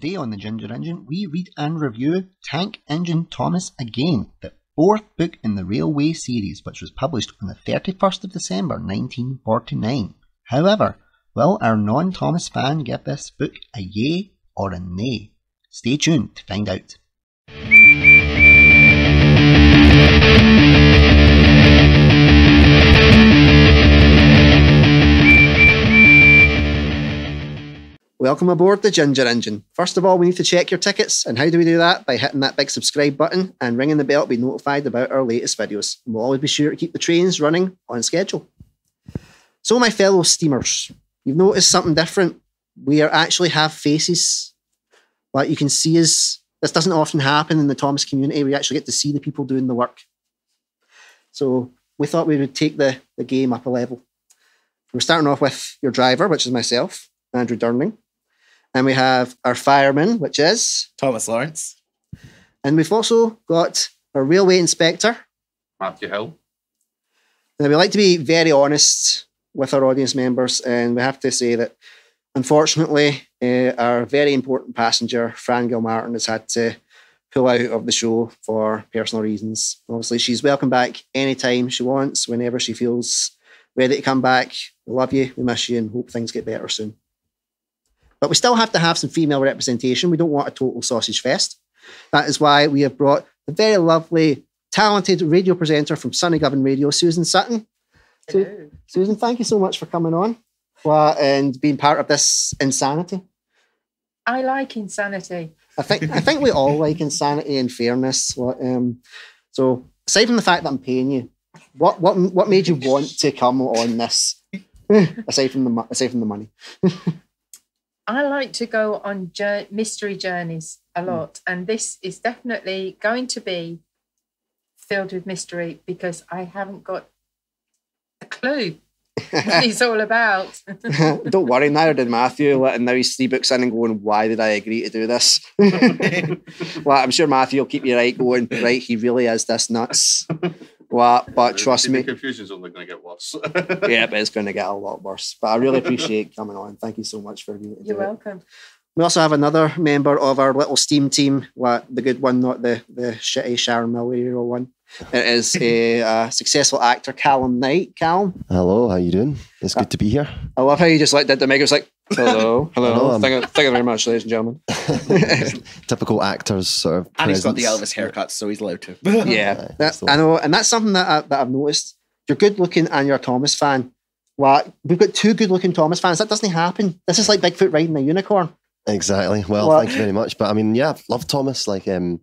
Today on the Ginger Engine, we read and review Tank Engine Thomas Again, the fourth book in the Railway series, which was published on the 31st of December 1949. However, will our non Thomas fan give this book a yay or a nay? Stay tuned to find out. Welcome aboard the Ginger Engine. First of all, we need to check your tickets. And how do we do that? By hitting that big subscribe button and ringing the bell to be notified about our latest videos. We'll always be sure to keep the trains running on schedule. So, my fellow steamers, you've noticed something different. We are actually have faces. What you can see is this doesn't often happen in the Thomas community. We actually get to see the people doing the work. So, we thought we would take the, the game up a level. We're starting off with your driver, which is myself, Andrew Durning. And we have our fireman, which is Thomas Lawrence. And we've also got our railway inspector, Mathew Hill. Now, we like to be very honest with our audience members, and we have to say that unfortunately, uh, our very important passenger, Fran Gilmartin, has had to pull out of the show for personal reasons. Obviously, she's welcome back anytime she wants, whenever she feels ready to come back. We love you, we miss you, and hope things get better soon. But we still have to have some female representation. We don't want a total sausage fest. That is why we have brought the very lovely, talented radio presenter from Sunny Govan Radio, Susan Sutton. Su- Susan, thank you so much for coming on well, and being part of this insanity. I like insanity. I think I think we all like insanity and fairness. Um, so aside from the fact that I'm paying you, what what what made you want to come on this? aside from the aside from the money. I like to go on jour- mystery journeys a hmm. lot, and this is definitely going to be filled with mystery because I haven't got a clue what it's all about. Don't worry, neither did Mathew. Letting now he's three books in and going, why did I agree to do this? well, I'm sure Mathew will keep you right going, right, he really is this nuts. Well, but trust the me, confusion's only going to get worse. yeah, but it's going to get a lot worse. But I really appreciate coming on. Thank you so much for being to You're do it. welcome. We also have another member of our little steam team, what the good one, not the the shitty Sharon Milway one. It is a, uh successful actor, Callum Knight. Callum, Hello, how you doing? It's good to be here. I love how you just like did the mic. It was like, hello, hello. Hello, I'm- thank, you, thank you very much, ladies and gentlemen. Typical actors sort of. And he's got the. Elvis haircut, so he's allowed to. yeah, Aye, that, I know, and that's something that, I, that I've noticed. You're good looking and you're a Thomas fan. Well, we've got two good looking Thomas fans. That doesn't happen. This is like Bigfoot riding a unicorn. Exactly. Well, Well- thank you very much. But I mean, yeah, love Thomas. Like, um,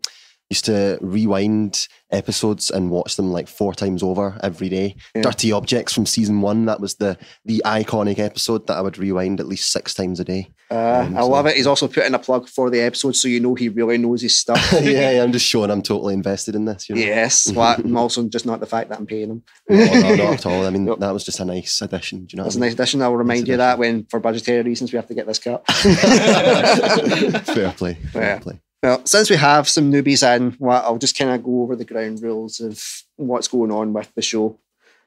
used to rewind episodes and watch them like four times over every day. Yeah. Dirty Objects from season one. That was the the iconic episode that I would rewind at least six times a day. Uh, Um, I so- love it. He's also put in a plug for the episode, so you know he really knows his stuff. yeah, yeah, I'm just showing I'm totally invested in this. You know? Yes, well, I'm also just not the fact that I'm paying him. No, no, not at all. I mean, Nope. that was just a nice addition. Do you know? That's a I nice addition. I'll remind Nice you of that when, for budgetary reasons, we have to get this cut. Fair play. Fair Yeah. play. Well, since we have some newbies in, well, I'll just kind of go over the ground rules of what's going on with the show.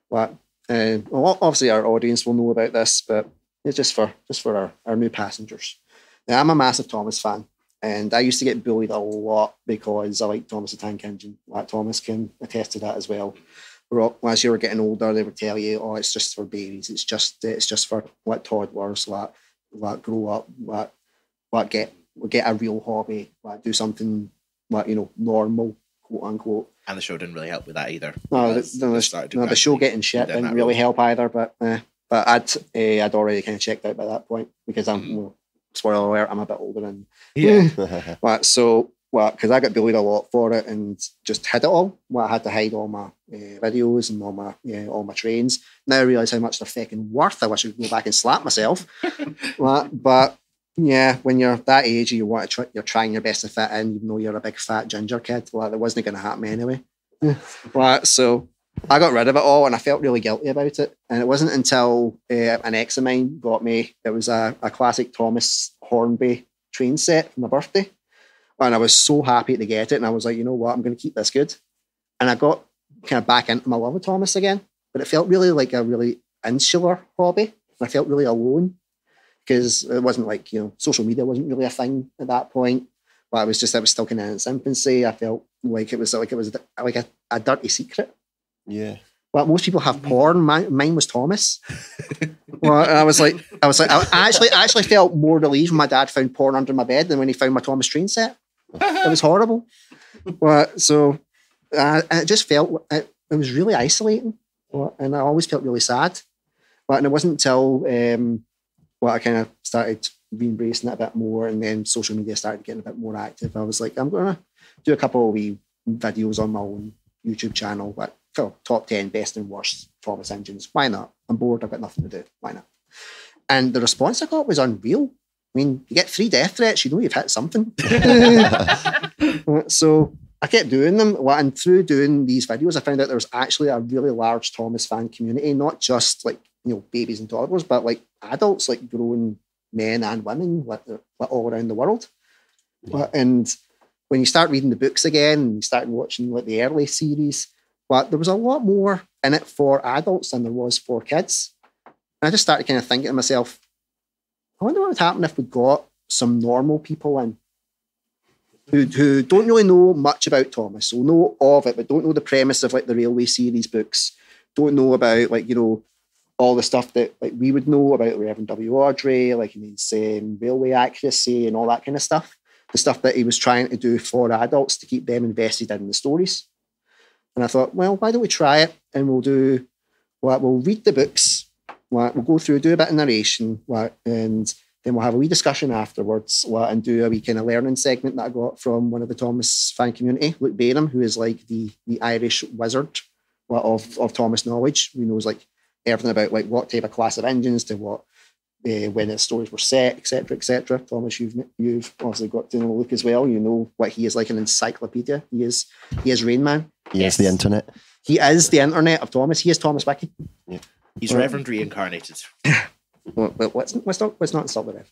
What, uh, well, obviously, our audience will know about this, but it's just for just for our, our new passengers. Now, I'm a massive Thomas fan, and I used to get bullied a lot because I like Thomas the Tank Engine. Like Thomas can attest to that as well. As you were getting older, they would tell you, "Oh, it's just for babies. It's just it's just for what toddlers. Like, like grow up. Like, like get get a real hobby. Like do something like you know normal, quote unquote." And the show didn't really help with that either. No, the, no, the, no, the show getting shit didn't really road. help either. But uh, but I'd uh, I'd already kind of checked out by that point because I'm Mhm. well, spoiler alert, I'm a bit older and Yeah. Well, so, well, because I got bullied a lot for it and just hid it all. Well, I had to hide all my uh, videos and all my yeah, all my trains. Now I realise how much they're fucking worth. I wish I could go back and slap myself. Well, but yeah, when you're that age, you want to try, you're trying your best to fit in, even though you're a big fat ginger kid. Well, that wasn't going to happen anyway. well, so I got rid of it all, and I felt really guilty about it. And it wasn't until uh, an ex of mine got me. It was a, a classic Thomas Hornby train set for my birthday, and I was so happy to get it. And I was like, you know what, I'm going to keep this good. And I got kind of back into my love of Thomas again, but it felt really like a really insular hobby. And I felt really alone because it wasn't like you know social media wasn't really a thing at that point. But it was just it was still kind of in its infancy. I felt like it was like it was like a, a dirty secret. Yeah. Well, most people have porn. Mine, mine was Thomas. well, I was like, I was like, I actually, I actually felt more relieved when my dad found porn under my bed than when he found my Thomas train set. It was horrible. Well, so uh, it just felt it, it was really isolating, well, and I always felt really sad. But and it wasn't until um, well, I kind of started re-embracing it a bit more, and then social media started getting a bit more active. I was like, I'm gonna do a couple of wee videos on my own YouTube channel, like oh, top 10 best and worst Thomas engines. Why not? I'm bored, I've got nothing to do. Why not? And the response I got was unreal. I mean, you get three death threats, you know you've hit something. so I kept doing them. And through doing these videos, I found out there was actually a really large Thomas fan community, not just like, you know, babies and toddlers, but like adults, like grown men and women like, like all around the world. Yeah. And when you start reading the books again and you start watching like the early series, but there was a lot more in it for adults than there was for kids. And I just started kind of thinking to myself, I wonder what would happen if we got some normal people in who, who don't really know much about Thomas, or know of it, but don't know the premise of like the railway series books, don't know about like, you know, all the stuff that like we would know about Reverend W. Awdry, like his um, railway accuracy and all that kind of stuff. The stuff that he was trying to do for adults to keep them invested in the stories. And I thought, well, why don't we try it and we'll do what we'll read the books, we'll go through, do a bit of narration, and then we'll have a wee discussion afterwards and do a wee kind of learning segment that I got from one of the Thomas fan community, Luke Bayram, who is like the the Irish wizard of, of Thomas knowledge, who knows like everything about like what type of class of engines to what uh, when its stories were set, etc., etc. Thomas, you've you've obviously got to know Luke as well. You know what he is like an encyclopedia. He is he is Rain Man. He yes. is the internet. He is the internet of Thomas. He is Thomas Wiki. Yeah. He's well, Reverend reincarnated. well, well, let's let's not let's not insult the Rev.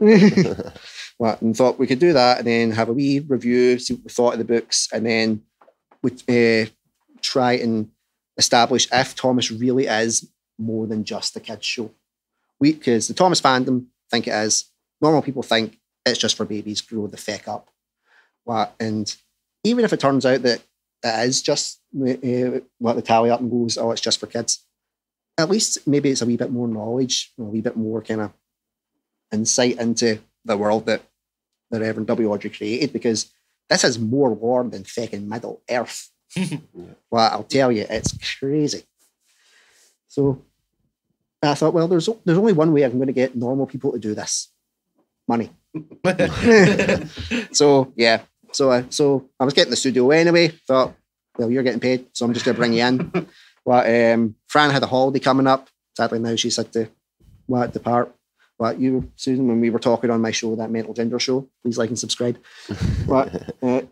well, and thought we could do that and then have a wee review, see what we thought of the books, and then we uh, try and establish if Thomas really is more than just a kids show we because the Thomas fandom think it is. Normal people think it's just for babies. Grow the feck up. And even if it turns out that it is just uh, what the tally up and goes, oh, it's just for kids. At least maybe it's a wee bit more knowledge, a wee bit more kind of insight into the world that the Reverend W. Awdry created, because this is more warm than fucking Middle Earth. well, I'll tell you, it's crazy. So I thought, well, there's there's only one way I'm going to get normal people to do this: money. so yeah, so I so I was getting the studio anyway. Thought, well, you're getting paid, so I'm just going to bring you in. well, um, Fran had a holiday coming up. Sadly, now she's had to well, depart. But you, Susan, when we were talking on my show, that Mental Gender show, please like and subscribe. but uh,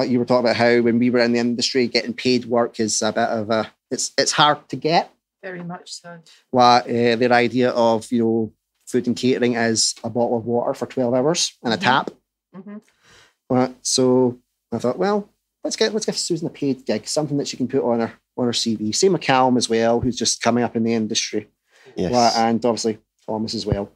you were talking about how when we were in the industry, getting paid work is a bit of a it's it's hard to get very much so. Well, uh, their idea of you know food and catering is a bottle of water for twelve hours and a mm-hmm. tap. Mm-hmm. Well, so I thought, well, let's get let's give Susan a paid gig, something that she can put on her on her CV. Same with Callum as well, who's just coming up in the industry. Yes. Well, and obviously Thomas as well.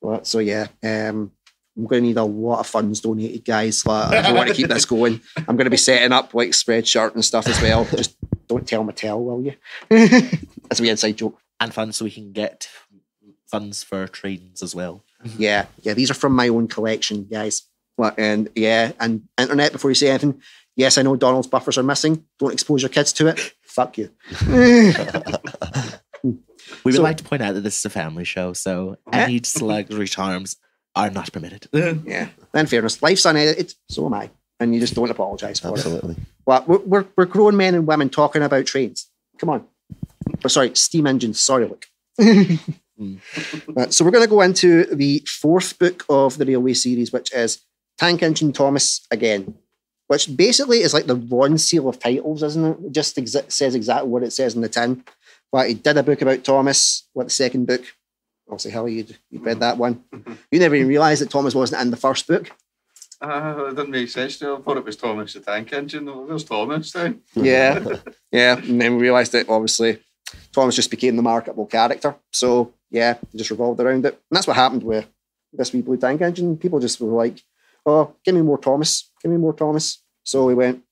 Well, so yeah, um, I'm going to need a lot of funds donated, guys. Like, if I want to keep this going, I'm going to be setting up like spreadshirt and stuff as well. Just don't tell Mattel, will you? That's a wee inside joke. And funds so we can get funds for trains as well. Yeah, yeah. These are from my own collection, guys. What and yeah, and internet. Before you say anything, yes, I know Donald's buffers are missing. Don't expose your kids to it. Fuck you. Hmm. we would so, like to point out that this is a family show, so any luxury charms are not permitted. yeah. In fairness, life's unedited, so am I. And you just don't apologise for Absolutely. it. Well, we're, we're, we're grown men and women talking about trains. Come on. Oh, sorry, steam engines. Sorry, look. mm. uh, so we're going to go into the fourth book of the Railway series, which is Tank Engine Thomas again, which basically is like the Ronseal of titles, isn't it? It just exa- says exactly what it says in the tin. But he did a book about Thomas. What the second book? Obviously, hell, you'd, you'd read that one. You never even realised that Thomas wasn't in the first book. Uh, it didn't make sense to me. I thought it was Thomas the Tank Engine. There's Thomas then. Yeah, yeah. And then we realised that obviously Thomas just became the marketable character. So yeah, it just revolved around it. And that's what happened with this wee blue tank engine. People just were like, oh, give me more Thomas, give me more Thomas. So we went,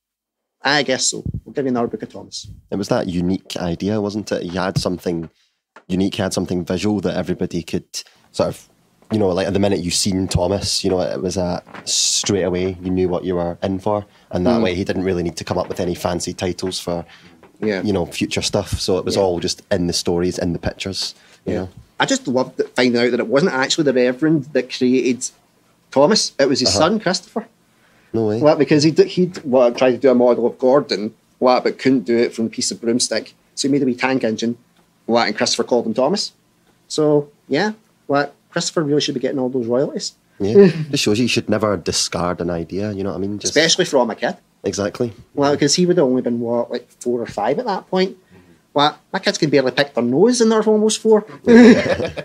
I guess so. We'll give you another book of Thomas. It was that unique idea, wasn't it? You had something unique, you had something visual that everybody could sort of, you know, like at the minute you seen Thomas, you know, it was a straight away you knew what you were in for, and that Mm. way he didn't really need to come up with any fancy titles for, Yeah. you know, future stuff. So it was Yeah. all just in the stories, in the pictures. You Yeah. know, I just loved finding out that it wasn't actually the Reverend that created Thomas. It was his Uh-huh. son, Christopher. no way. What? Because he did, he'd what, tried to do a model of Gordon, what, but couldn't do it from a piece of broomstick. So he made a wee tank engine, what, and Christopher called him Thomas. So, yeah, what, Christopher really should be getting all those royalties, Yeah, just shows you you should never discard an idea. You know what I mean? Just especially from a kid. exactly. Well, because he would have only been, what, like four or five at that point. What, my kids can barely pick their nose and they're almost four.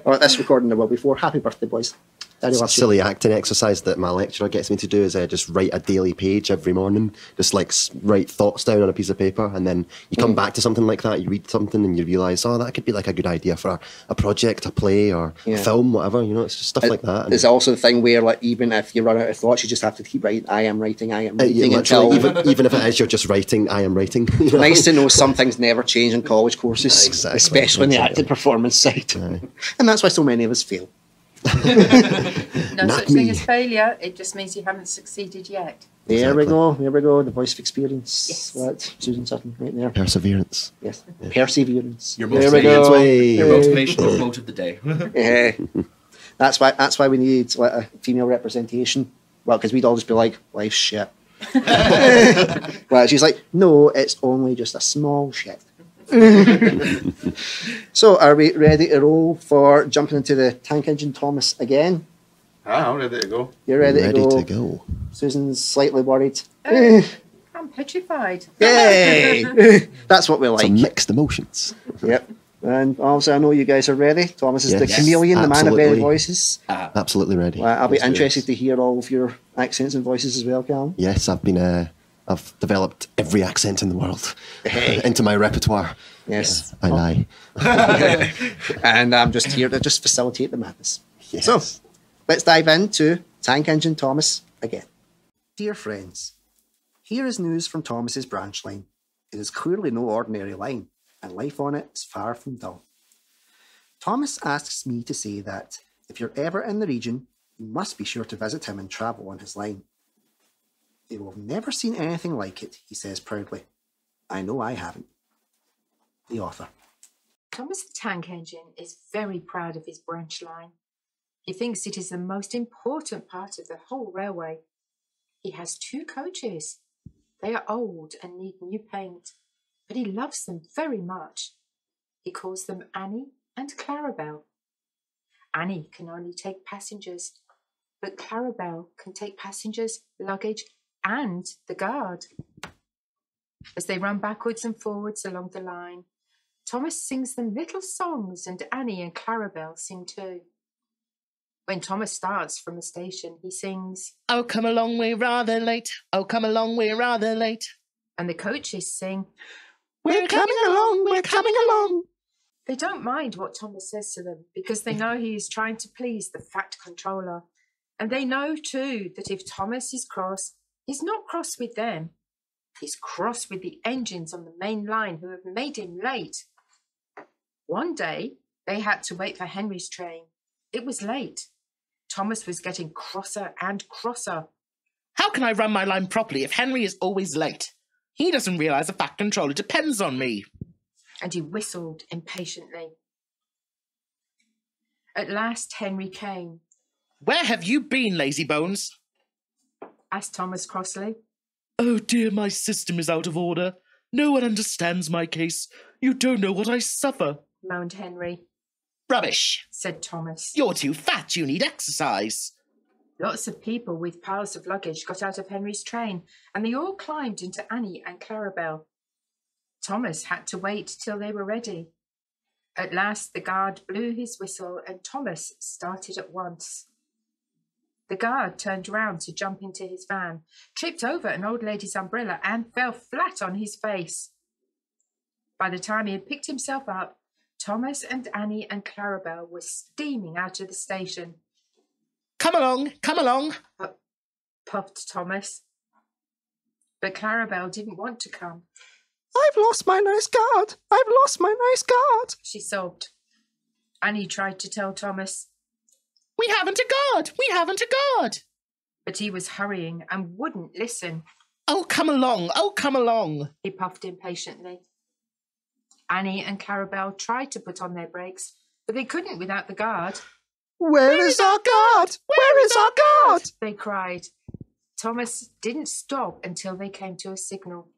or at this recording, they will be four. Happy birthday, boys. Loves silly acting exercise that my lecturer gets me to do is uh, just write a daily page every morning, just like write thoughts down on a piece of paper, and then you come back to something like that, you read something, and you realise, oh, that could be like a good idea for a, a project, a play, or Yeah. a film, whatever. You know, it's just stuff like that. And, It's also the thing where, like, even if you run out of thoughts, you just have to keep writing. I am writing. I am uh, writing yeah, until. even, even if it is you're just writing, I am writing. you know? nice to know some things never change in college courses, Exactly, especially in the acting performance side. And that's why so many of us fail. No Not such thing as failure. It just means you haven't succeeded yet. There we go. There we go. The voice of experience. Yes. What? Susan Sutton, right there. Perseverance. Yes. Perseverance. Your there we motivation. go. Way. Your Hey. motivational quote of the day. Yeah. that's why. That's why we need like, a female representation. Well, because we'd all just be like, "Life's shit." well, she's like, "No, it's only just a small shit." so, are we ready to roll for jumping into the tank engine, Thomas? Again, Ah, I'm ready to go. you're ready, Ready to, go. to go. Susan's slightly worried. Uh, I'm petrified. Yay! That's what we like. Some mixed emotions. Yep. And obviously, I know you guys are ready. Thomas is the Yes, chameleon, the man of many absolutely. voices. Absolutely ready. Well, I'll be Let's interested this. to hear all of your accents and voices as well, Callum. Yes, I've been. Uh, I've developed every accent in the world Hey. into my repertoire. Yes. I oh. lie. and I'm just here to just facilitate the madness. Yes. So, let's dive into Tank Engine Thomas again. Dear friends, here is news from Thomas's branch line. It is clearly no ordinary line, and life on it is far from dull. Thomas asks me to say that if you're ever in the region, you must be sure to visit him and travel on his line. They will have never seen anything like it, he says proudly. I know I haven't. The author. Thomas the Tank Engine is very proud of his branch line. He thinks it is the most important part of the whole railway. He has two coaches. They are old and need new paint, but he loves them very much. He calls them Annie and Clarabelle. Annie can only take passengers, but Clarabelle can take passengers, luggage, and the guard. As they run backwards and forwards along the line, Thomas sings them little songs, and Annie and Clarabelle sing too. When Thomas starts from a station, he sings, Oh, come along, we're rather late. Oh, come along, we're rather late. and the coaches sing. We're coming along, we're coming along. They don't mind what Thomas says to them because they know he is trying to please the fat controller. And they know too that if Thomas is cross, he's not cross with them. He's cross with the engines on the main line who have made him late. One day, they had to wait for Henry's train. It was late. Thomas was getting crosser and crosser. How can I run my line properly if Henry is always late? He doesn't realize the fat controller depends on me. and he whistled impatiently. At last, Henry came, Where have you been, lazy bones? Asked Thomas crossly. Oh dear, my system is out of order. No one understands my case. You don't know what I suffer. moaned Henry. Rubbish. Said Thomas. You're too fat. You need exercise. Lots of people with piles of luggage got out of Henry's train, and they all climbed into Annie and Clarabelle. Thomas had to wait till they were ready. At last, the guard blew his whistle, and Thomas started at once. The guard turned round to jump into his van, tripped over an old lady's umbrella, and fell flat on his face. By the time he had picked himself up, Thomas and Annie and Clarabelle were steaming out of the station. Come along, come along. Puffed Thomas. But Clarabelle didn't want to come. I've lost my nice guard. I've lost my nice guard. She sobbed. Annie tried to tell Thomas, We haven't a guard. We haven't a guard. but he was hurrying and wouldn't listen. Oh, come along. Oh, come along. He puffed impatiently. Annie and Clarabelle tried to put on their brakes, but they couldn't without the guard. Where is our guard? Where is our guard? They cried. Thomas didn't stop until they came to a signal,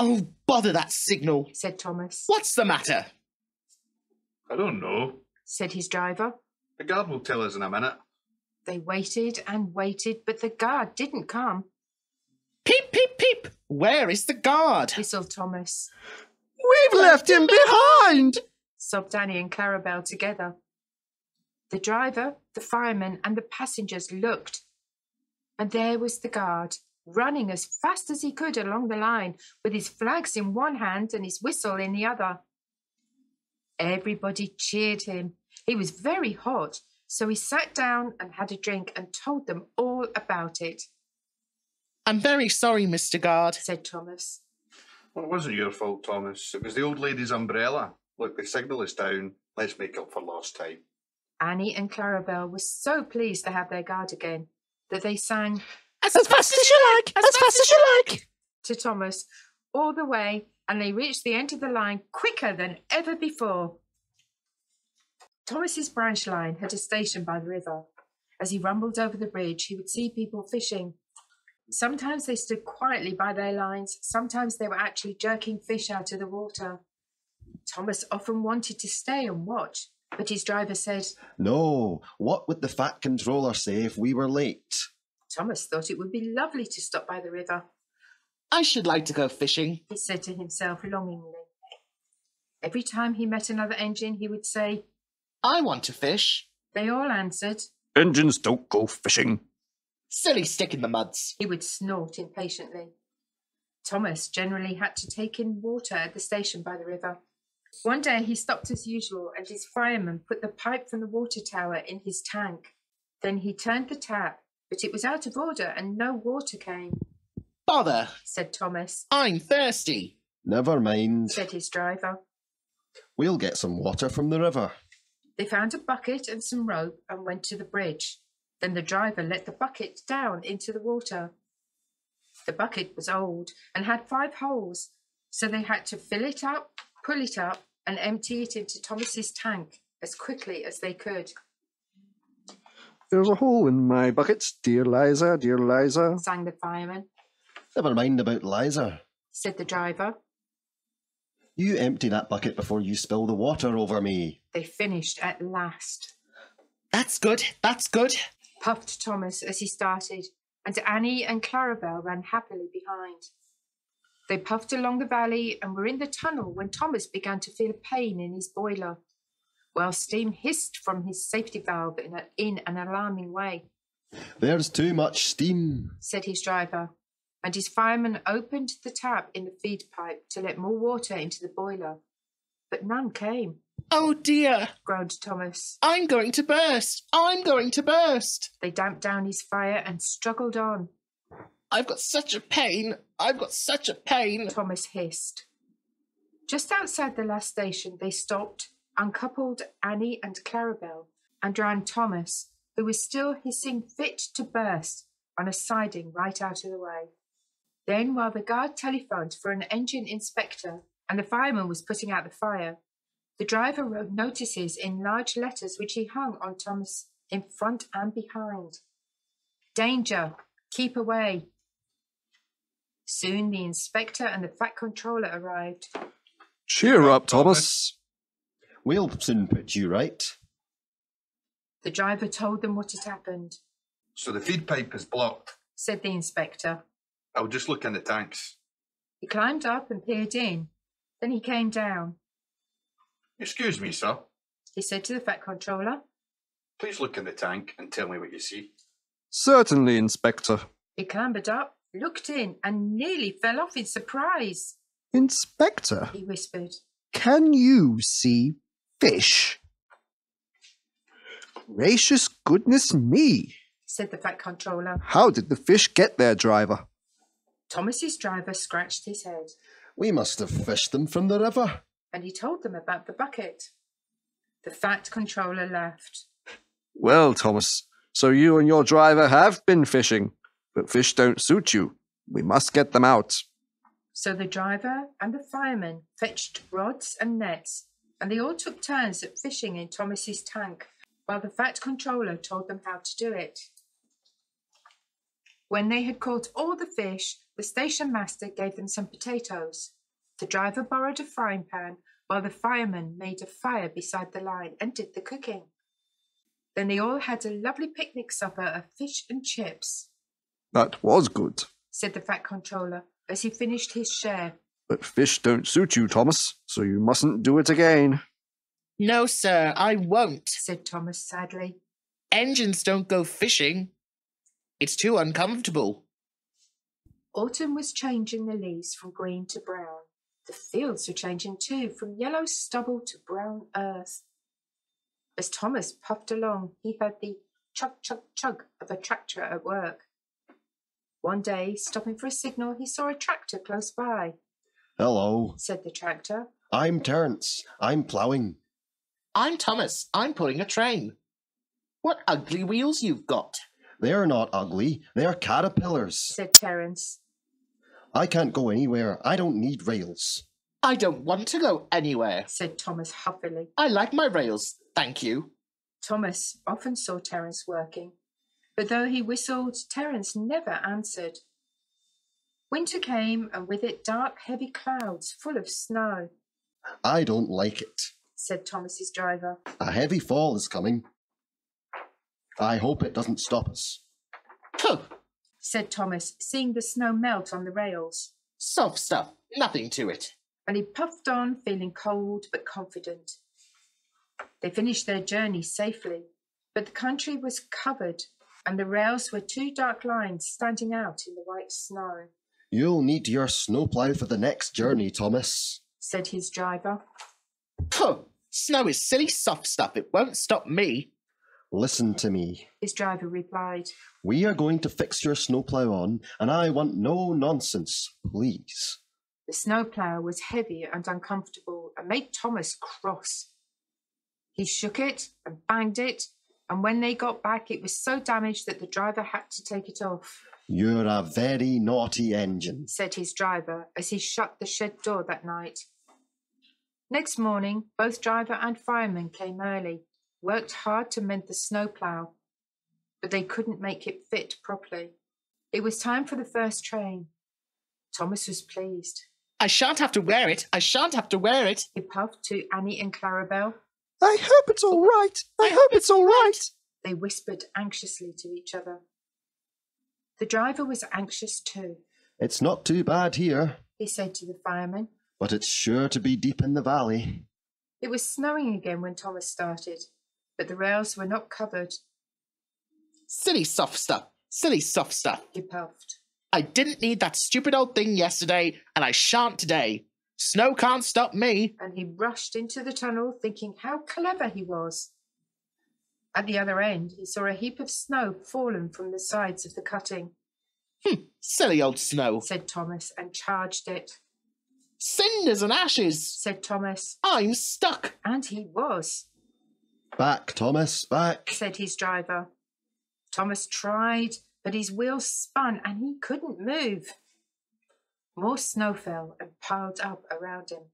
Oh, bother that signal. said Thomas. What's the matter? I don't know. said his driver. The guard will tell us in a minute. They waited and waited, but the guard didn't come, Peep, peep, peep. Where is the guard? whistled Thomas. We've left him behind. sobbed Annie and Clarabelle together. The driver, the fireman, and the passengers looked, and there was the guard, running as fast as he could along the line, with his flags in one hand and his whistle in the other. Everybody cheered him. He was very hot, so he sat down and had a drink and told them all about it, I'm very sorry, Mr. Guard. said Thomas. Well, it wasn't your fault, Thomas. It was the old lady's umbrella. Look, the signal is down. Let's make up for lost time. Annie and Clarabelle were so pleased to have their guard again that they sang As, As fast as you like. As fast as you like. to Thomas all the way, and they reached the end of the line quicker than ever before. Thomas's branch line had a station by the river. As he rumbled over the bridge, he would see people fishing. Sometimes they stood quietly by their lines, sometimes they were actually jerking fish out of the water. Thomas often wanted to stay and watch, but his driver said, No, what would the fat controller say if we were late? Thomas thought it would be lovely to stop by the river. I should like to go fishing. he said to himself longingly. Every time he met another engine, he would say, I want to fish. They all answered. Engines don't go fishing. Silly stick in the muds. He would snort impatiently. Thomas generally had to take in water at the station by the river. One day he stopped as usual, and his fireman put the pipe from the water tower in his tank. Then he turned the tap, but it was out of order and no water came, Bother. said Thomas, I'm thirsty. Never mind. said his driver. We'll get some water from the river. They found a bucket and some rope and went to the bridge. Then the driver let the bucket down into the water. The bucket was old and had five holes, so they had to fill it up, pull it up, and empty it into Thomas's tank as quickly as they could. There's a hole in my bucket, dear Liza, dear Liza. Sang the fireman, Never mind about Liza. said the driver. You empty that bucket before you spill the water over me. They finished at last. That's good. That's good. Puffed Thomas as he started, and Annie and Clarabelle ran happily behind. They puffed along the valley and were in the tunnel when Thomas began to feel a pain in his boiler, while steam hissed from his safety valve in, a, in an alarming way, There's too much steam. said his driver, and his fireman opened the tap in the feed pipe to let more water into the boiler. But none came, Oh dear. groaned Thomas. I'm going to burst. I'm going to burst. They damped down his fire and struggled on. I've got such a pain. I've got such a pain. Thomas hissed. Just outside the last station, they stopped, uncoupled Annie and Clarabelle, and ran Thomas, who was still hissing fit to burst, on a siding right out of the way. Then, while the guard telephoned for an engine inspector and the fireman was putting out the fire, the driver wrote notices in large letters which he hung on Thomas in front and behind. Danger! Keep away! Soon the inspector and the fat controller arrived. Cheer up, Thomas. We'll soon put you right. The driver told them what had happened, So the feed pipe is blocked. said the inspector. I'll just look in the tanks. He climbed up and peered in. Then he came down. Excuse me, sir. He said to the fat controller. Please look in the tank and tell me what you see. Certainly, Inspector. He clambered up, looked in, and nearly fell off in surprise. Inspector? He whispered. Can you see fish? Gracious goodness me! said the fat controller. How did the fish get there, driver? Thomas's driver scratched his head We must have fished them from the river. and he told them about the bucket. The fat controller laughed. Well, Thomas, so you and your driver have been fishing, but fish don't suit you. We must get them out. So the driver and the fireman fetched rods and nets, and they all took turns at fishing in Thomas's tank, while the fat controller told them how to do it. When they had caught all the fish, the station master gave them some potatoes. The driver borrowed a frying pan, while the fireman made a fire beside the line and did the cooking. Then they all had a lovely picnic supper of fish and chips, That was good. said the fat controller as he finished his share. But fish don't suit you, Thomas, so you mustn't do it again. No, sir, I won't. said Thomas sadly. Engines don't go fishing. It's too uncomfortable. Autumn was changing the leaves from green to brown. The fields were changing too, from yellow stubble to brown earth. As Thomas puffed along, he heard the chug chug chug of a tractor at work. One day, stopping for a signal, he saw a tractor close by. Hello, Said the tractor. I'm Terence. I'm ploughing. I'm Thomas. I'm pulling a train. What ugly wheels you've got. They're not ugly, they're caterpillars. Said Terence. I can't go anywhere. I don't need rails. I don't want to go anywhere. Said Thomas huffily. I like my rails, thank you. Thomas often saw Terence working, but though he whistled, Terence never answered. Winter came, and with it dark, heavy clouds full of snow, I don't like it. said Thomas's driver. A heavy fall is coming. I hope it doesn't stop us. Pooh, said Thomas, seeing the snow melt on the rails. soft stuff, nothing to it. And he puffed on, feeling cold but confident. They finished their journey safely, but the country was covered, and the rails were two dark lines standing out in the white snow, You'll need your snowplow for the next journey, Thomas. said his driver. Pooh, snow is silly soft stuff. It won't stop me. Listen to me. His driver replied. We are going to fix your snowplow on, and I want no nonsense, please. The snowplow was heavy and uncomfortable and made Thomas cross. He shook it and banged it, and when they got back, it was so damaged that the driver had to take it off, You're a very naughty engine. said his driver as he shut the shed door that night. Next morning, both driver and fireman came early, worked hard to mend the snowplow, but they couldn't make it fit properly. It was time for the first train. Thomas was pleased. I shan't have to wear it. I shan't have to wear it. He puffed to Annie and Clarabelle. I hope it's all right. I hope it's all right. They whispered anxiously to each other. The driver was anxious too. It's not too bad here, He said to the fireman. but it's sure to be deep in the valley. It was snowing again when Thomas started, but the rails were not covered. Silly soft stuff. Silly soft stuff. He puffed. I didn't need that stupid old thing yesterday, and I shan't today. Snow can't stop me. And he rushed into the tunnel, thinking how clever he was. At the other end, he saw a heap of snow fallen from the sides of the cutting, Hm, Silly old snow. said Thomas, and charged it. Cinders and ashes. Said Thomas. I'm stuck. And he was, Back, Thomas, back. said his driver. Thomas tried, but his wheels spun and he couldn't move. More snow fell and piled up around him.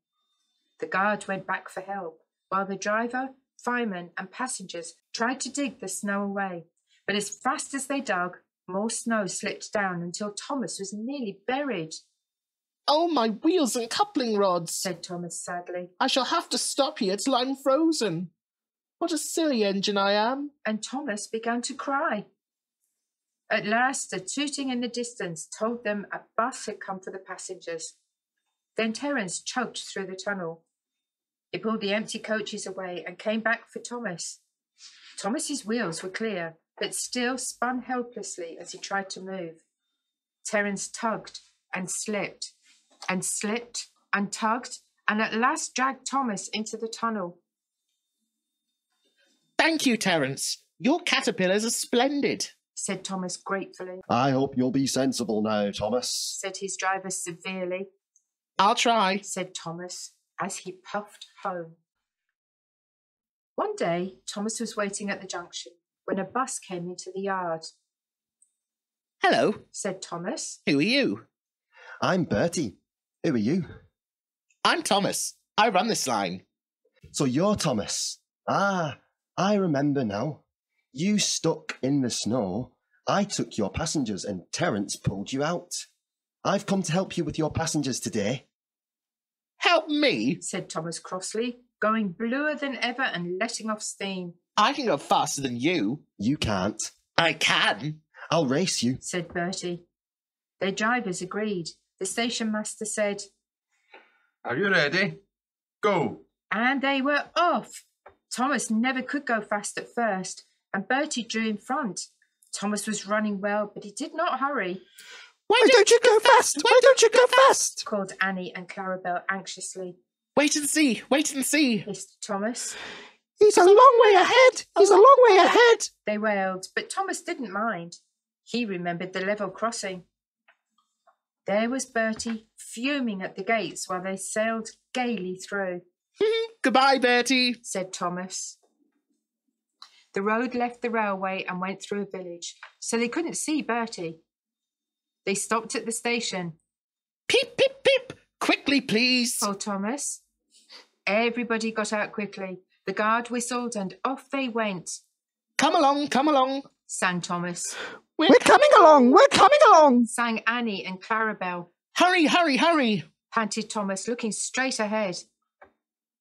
The guard went back for help, while the driver, firemen, and passengers tried to dig the snow away. But as fast as they dug, more snow slipped down until Thomas was nearly buried, Oh, my wheels and coupling rods. said Thomas sadly. I shall have to stop here till I'm frozen. What a silly engine I am. and Thomas began to cry. At last, a tooting in the distance told them a bus had come for the passengers. Then Terence choked through the tunnel. He pulled the empty coaches away and came back for Thomas. Thomas's wheels were clear, but still spun helplessly as he tried to move. Terence tugged and slipped and slipped and tugged and at last dragged Thomas into the tunnel. Thank you, Terence. Your caterpillars are splendid. said Thomas gratefully, I hope you'll be sensible now, Thomas. said his driver severely, I'll try. said Thomas as he puffed home. One day, Thomas was waiting at the junction when a bus came into the yard, Hello, said Thomas. who are you? I'm Bertie. Who are you? I'm Thomas. I run this line. So you're Thomas. Ah, I remember now. You stuck in the snow. I took your passengers and Terence pulled you out. I've come to help you with your passengers today. Help me. said Thomas crossly, going bluer than ever and letting off steam, I can go faster than you. You can't. I can. I'll race you. said Bertie. Their drivers agreed. The station master said, Are you ready? Go. and they were off. Thomas never could go fast at first, and Bertie drew in front. Thomas was running well, but he did not hurry, Why, don't you go fast? Why don't you go fast? called Annie and Clarabelle anxiously. Wait and see. Wait and see. Hissed Thomas. He's a long way ahead. He's a long way ahead. They wailed, but Thomas didn't mind. He remembered the level crossing. There was Bertie, fuming at the gates while they sailed gaily through, Goodbye, Bertie. said Thomas. The road left the railway and went through a village, so they couldn't see Bertie. They stopped at the station, Peep, peep, peep. Quickly, please. told Thomas. Everybody got out quickly. The guard whistled and off they went, Come along, come along. sang Thomas. We're coming along. We're coming along. Sang Annie and Clarabelle. Hurry, hurry, hurry. panted Thomas, looking straight ahead.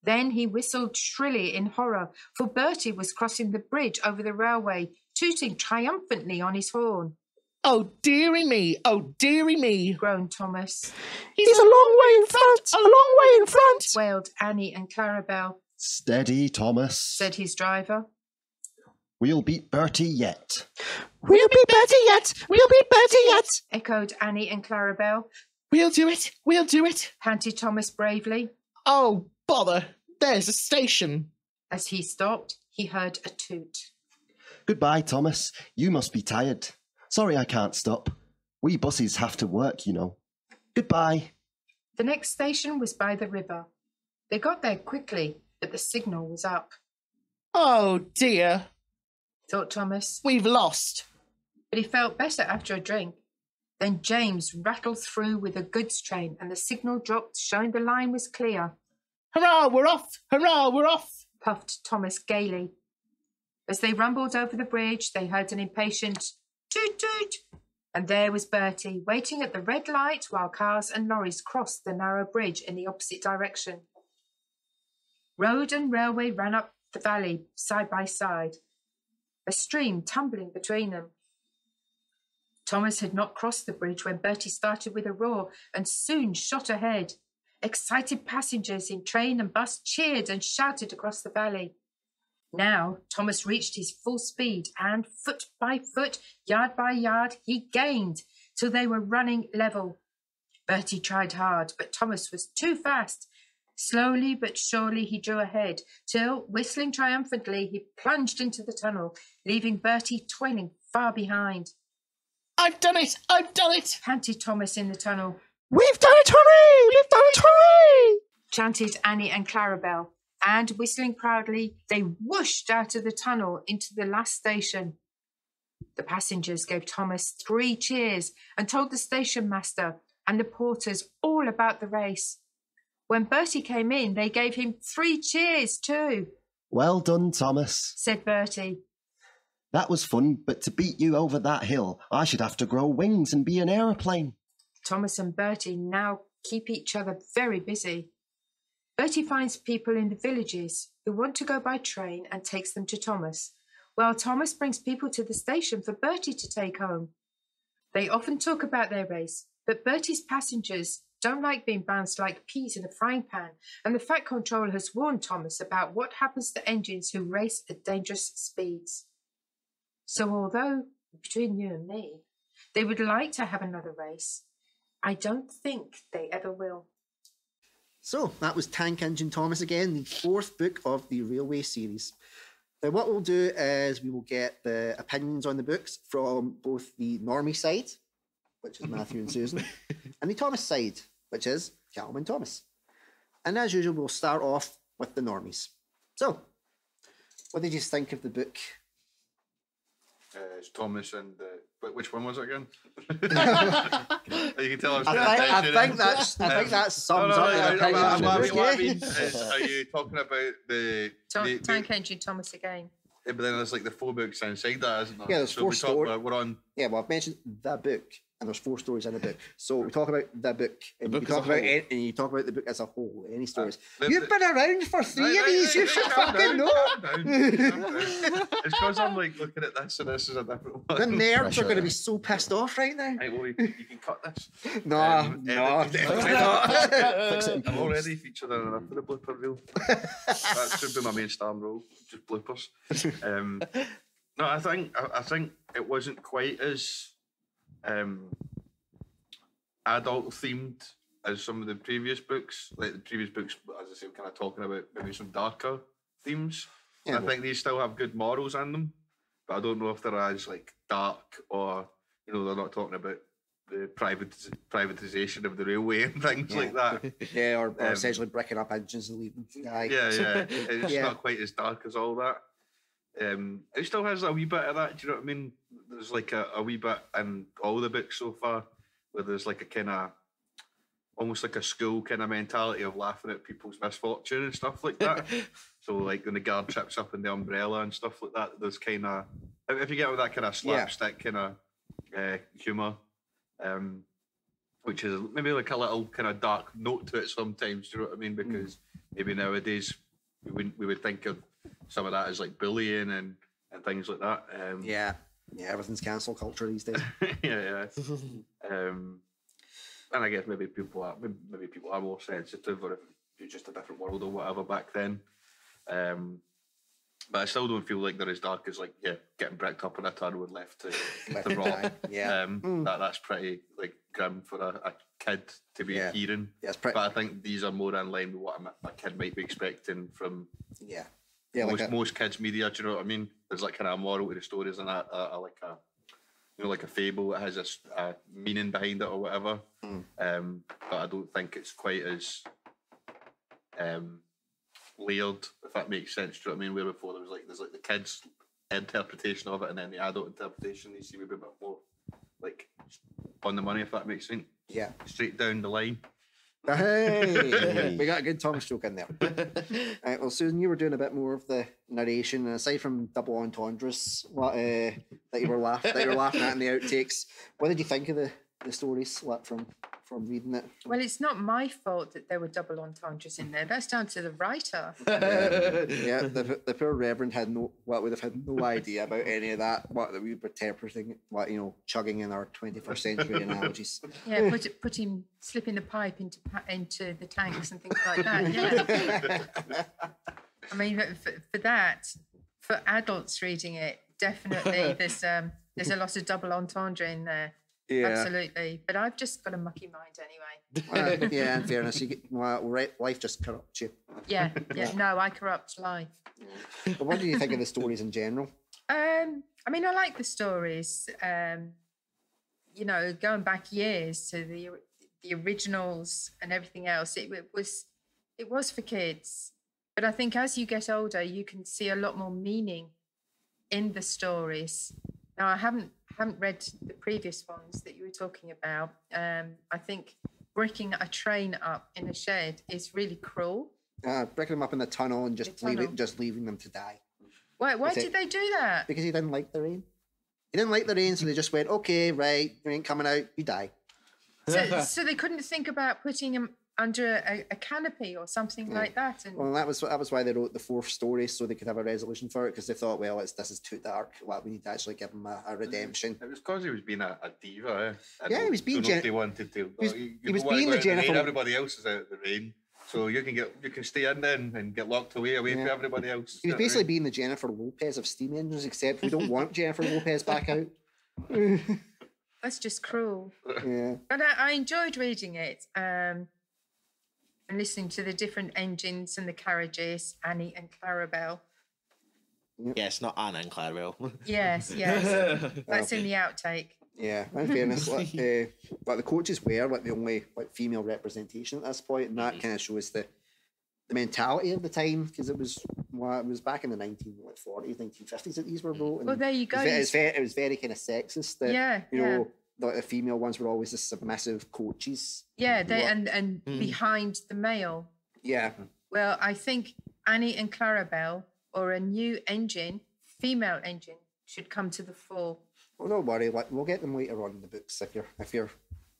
Then he whistled shrilly in horror, for Bertie was crossing the bridge over the railway, tooting triumphantly on his horn. Oh, dearie me. Oh, dearie me. Groaned Thomas, He's a long way in front. A long way in front. wailed Annie and Clarabelle, Steady, Thomas. said his driver. We'll beat Bertie yet. We'll be Bertie yet. We'll be Bertie yet. Echoed Annie and Clarabelle, We'll do it. We'll do it. panted Thomas bravely. Oh, bother. There's a station. As he stopped, he heard a toot. Goodbye, Thomas. You must be tired. Sorry I can't stop. We buses have to work, you know. Goodbye. The next station was by the river. They got there quickly, but the signal was up, Oh, dear. thought Thomas. We've lost. but he felt better after a drink. Then James rattled through with a goods train, and the signal dropped, showing the line was clear. Hurrah, we're off. Hurrah, we're off. Puffed Thomas gaily. As they rumbled over the bridge, they heard an impatient toot toot, and there was Bertie waiting at the red light while cars and lorries crossed the narrow bridge in the opposite direction. Road and railway ran up the valley side by side, a stream tumbling between them. Thomas had not crossed the bridge when Bertie started with a roar and soon shot ahead. Excited passengers in train and bus cheered and shouted across the valley. Now Thomas reached his full speed and, foot by foot, yard by yard, he gained till they were running level. Bertie tried hard, but Thomas was too fast. Slowly but surely he drew ahead, till, whistling triumphantly, he plunged into the tunnel, leaving Bertie toiling far behind. I've done it. I've done it. Panted Thomas in the tunnel, We've done it. Hooray. We've done it. Hooray. chanted Annie and Clarabelle, and whistling proudly, they whooshed out of the tunnel into the last station. The passengers gave Thomas three cheers and told the station master and the porters all about the race. When Bertie came in, they gave him three cheers too, Well done, Thomas. said Bertie. That was fun, but to beat you over that hill, I should have to grow wings and be an aeroplane. Thomas and Bertie now keep each other very busy. Bertie finds people in the villages who want to go by train and takes them to Thomas, while Thomas brings people to the station for Bertie to take home. They often talk about their race, but Bertie's passengers don't like being bounced like peas in a frying pan, and the Fat Controller has warned Thomas about what happens to engines who race at dangerous speeds. So, although, between you and me, they would like to have another race, I don't think they ever will. So that was Tank Engine Thomas again, the fourth book of the Railway series. Now, what we'll do is we will get the opinions on the books from both the Normie side, which is Mathew and Susan, and the Thomas side, which is Callum and Thomas. And as usual, we'll start off with the Normies. So, what did you think of the book? Uh, it's Thomas and uh, wh- which one was it again? you can tell I'm I, paying think- I think that's I think that sums No, no, up the no, no, what I mean- book, what I yeah. mean is, are you talking about the, Tom, the, Tank the Engine Thomas again. yeah, but then there's like the four books inside that, isn't there? Yeah, there's so four we talk story- we're on Yeah, well, I've mentioned the book, and there's four stories in the book. So we talk about the book, and book you talk about whole. it, and you talk about the book as a whole. Any stories? the- You've the- been around for three Right, of right, these. right, You right, should fucking down, know. calm down, down. It's because I'm like looking at this and this is a different one. The nerds Pressure. are going to be so pissed off right now. Right, well, you, you can cut this. No, Um, no, definitely not. Fix it I'm already featured in enough of the blooper reel. that should be my main star role, just bloopers. Um, no, I think I, I think it wasn't quite as um, adult themed as some of the previous books. Like the previous books, as I say, were kind of talking about maybe some darker themes. Yeah, I think these still have good morals in them, but I don't know if they're as like dark or you know they're not talking about the private privatization of the railway and things Yeah. like that. Yeah, or, or Um, essentially breaking up engines and leaving the. Yeah, yeah. It's Yeah. not quite as dark as all that. Um, it still has a wee bit of that. Do you know what I mean? There's like a, a wee bit in all the books so far where there's like a kind of almost like a school kind of mentality of laughing at people's misfortune and stuff like that. so like when the guard trips up in the umbrella and stuff like that, there's kind of if you get with that kind of Yeah. slapstick kind of uh, humor. Um, which is maybe like a little kind of dark note to it sometimes. Do you know what I mean? Because maybe nowadays we we would think of some of that is like bullying and and things like that. Um, yeah, yeah. Everything's cancel culture these days. yeah, yeah. um, and I guess maybe people are maybe, people are more sensitive, or if it's just a different world or whatever back then. Um, but I still don't feel like they're as dark as like yeah, getting bricked up in a tunnel and left to, to rot. yeah. um, that that's pretty like grim for a, a kid to be Yeah. hearing. Yeah, it's pretty. But I think these are more in line with what a, a kid might be expecting from Yeah, yeah. most, Like a, most kids' media. Do you know what I mean? There's like kind of a moral to the stories and a, a, a like a you know like a fable that has a a, meaning behind it or whatever. Hmm. Um, but I don't think it's quite as um, layered, if that makes sense. Do you know what I mean? Where before there was like there's like the kids' interpretation of it and then the adult interpretation. These seem a bit more like on the money, if that makes sense. yeah. Straight down the line. Hey, we got a good Thomas joke in there. right, well, Susan, you were doing a bit more of the narration, and aside from double entendres, what uh, that you were laughing that you were laughing at in the outtakes, what did you think of the, the stories like, from from reading it? Well, it's not my fault that there were double entendres in there. That's down to the writer. yeah, the, the poor Reverend had no, what would have had no idea about any of that. What that we were interpreting, what you know, chugging in our twenty first century analogies. Yeah, put it, put him slipping the pipe into into the tanks and things like that. Yeah. I mean, for, for that, for adults reading it, definitely there's um there's a lot of double entendre in there. Yeah. Absolutely. But I've just got a mucky mind anyway. Uh, yeah, in fairness, you get, well, right, life just corrupts you. Yeah, yeah. No, I corrupt life. But what do you think of the stories in general? Um, I mean, I like the stories. Um, you know, going back years to the the originals and everything else, it, it was it was for kids. But I think as you get older, you can see a lot more meaning in the stories. Now, I haven't haven't read the previous ones that you were talking about. Um, I think bricking a train up in a shed is really cruel. Uh, breaking them up in the tunnel and just The leaving, just leaving them to die Why? Why it- did they do that? because he didn't like the rain. He didn't like the rain, so they just went, "Okay, right, you ain't coming out, you die." so, so they couldn't think about putting him under a, a canopy or something like that. And Well, that was that was why they wrote the fourth story so they could have a resolution for it because they thought, well, it's this is too dark. Well, we need to actually give him a, a redemption. It was because he was being a, a diva. Eh? I Yeah, he was being don't if Jen- they wanted to. was- oh, you- he was being the out in Jennifer- rain, Everybody else is out in the rain, so you can get you can stay in then and get locked away away Yeah. from everybody else. He was basically being the Jennifer Lopez of steam engines, except we don't want Jennifer Lopez back out. that's just cruel. Yeah, But I, I enjoyed reading it. Um, and listening to the different engines and the carriages, Annie and Clarabelle. Yeah, it's not Anna and Clarabelle. Yes, yes. That's in the outtake. Yeah, in fairness, like, uh, like the coaches were like the only like female representation at this point, and that kind of shows the the mentality of the time because it was well, it was back in the nineteen like forties, nineteen fifties that these were wrote. and Well, there you it go. was It was very, it was very kind of sexist. That, Yeah, you know, like the female ones were always the submissive coaches. Yeah, they What? and and hmm. behind the male. Yeah, Well, I think Annie and Clarabelle or a new engine, female engine, should come to the fore. well, don't worry. Like we'll get them later on in the books if you're if you're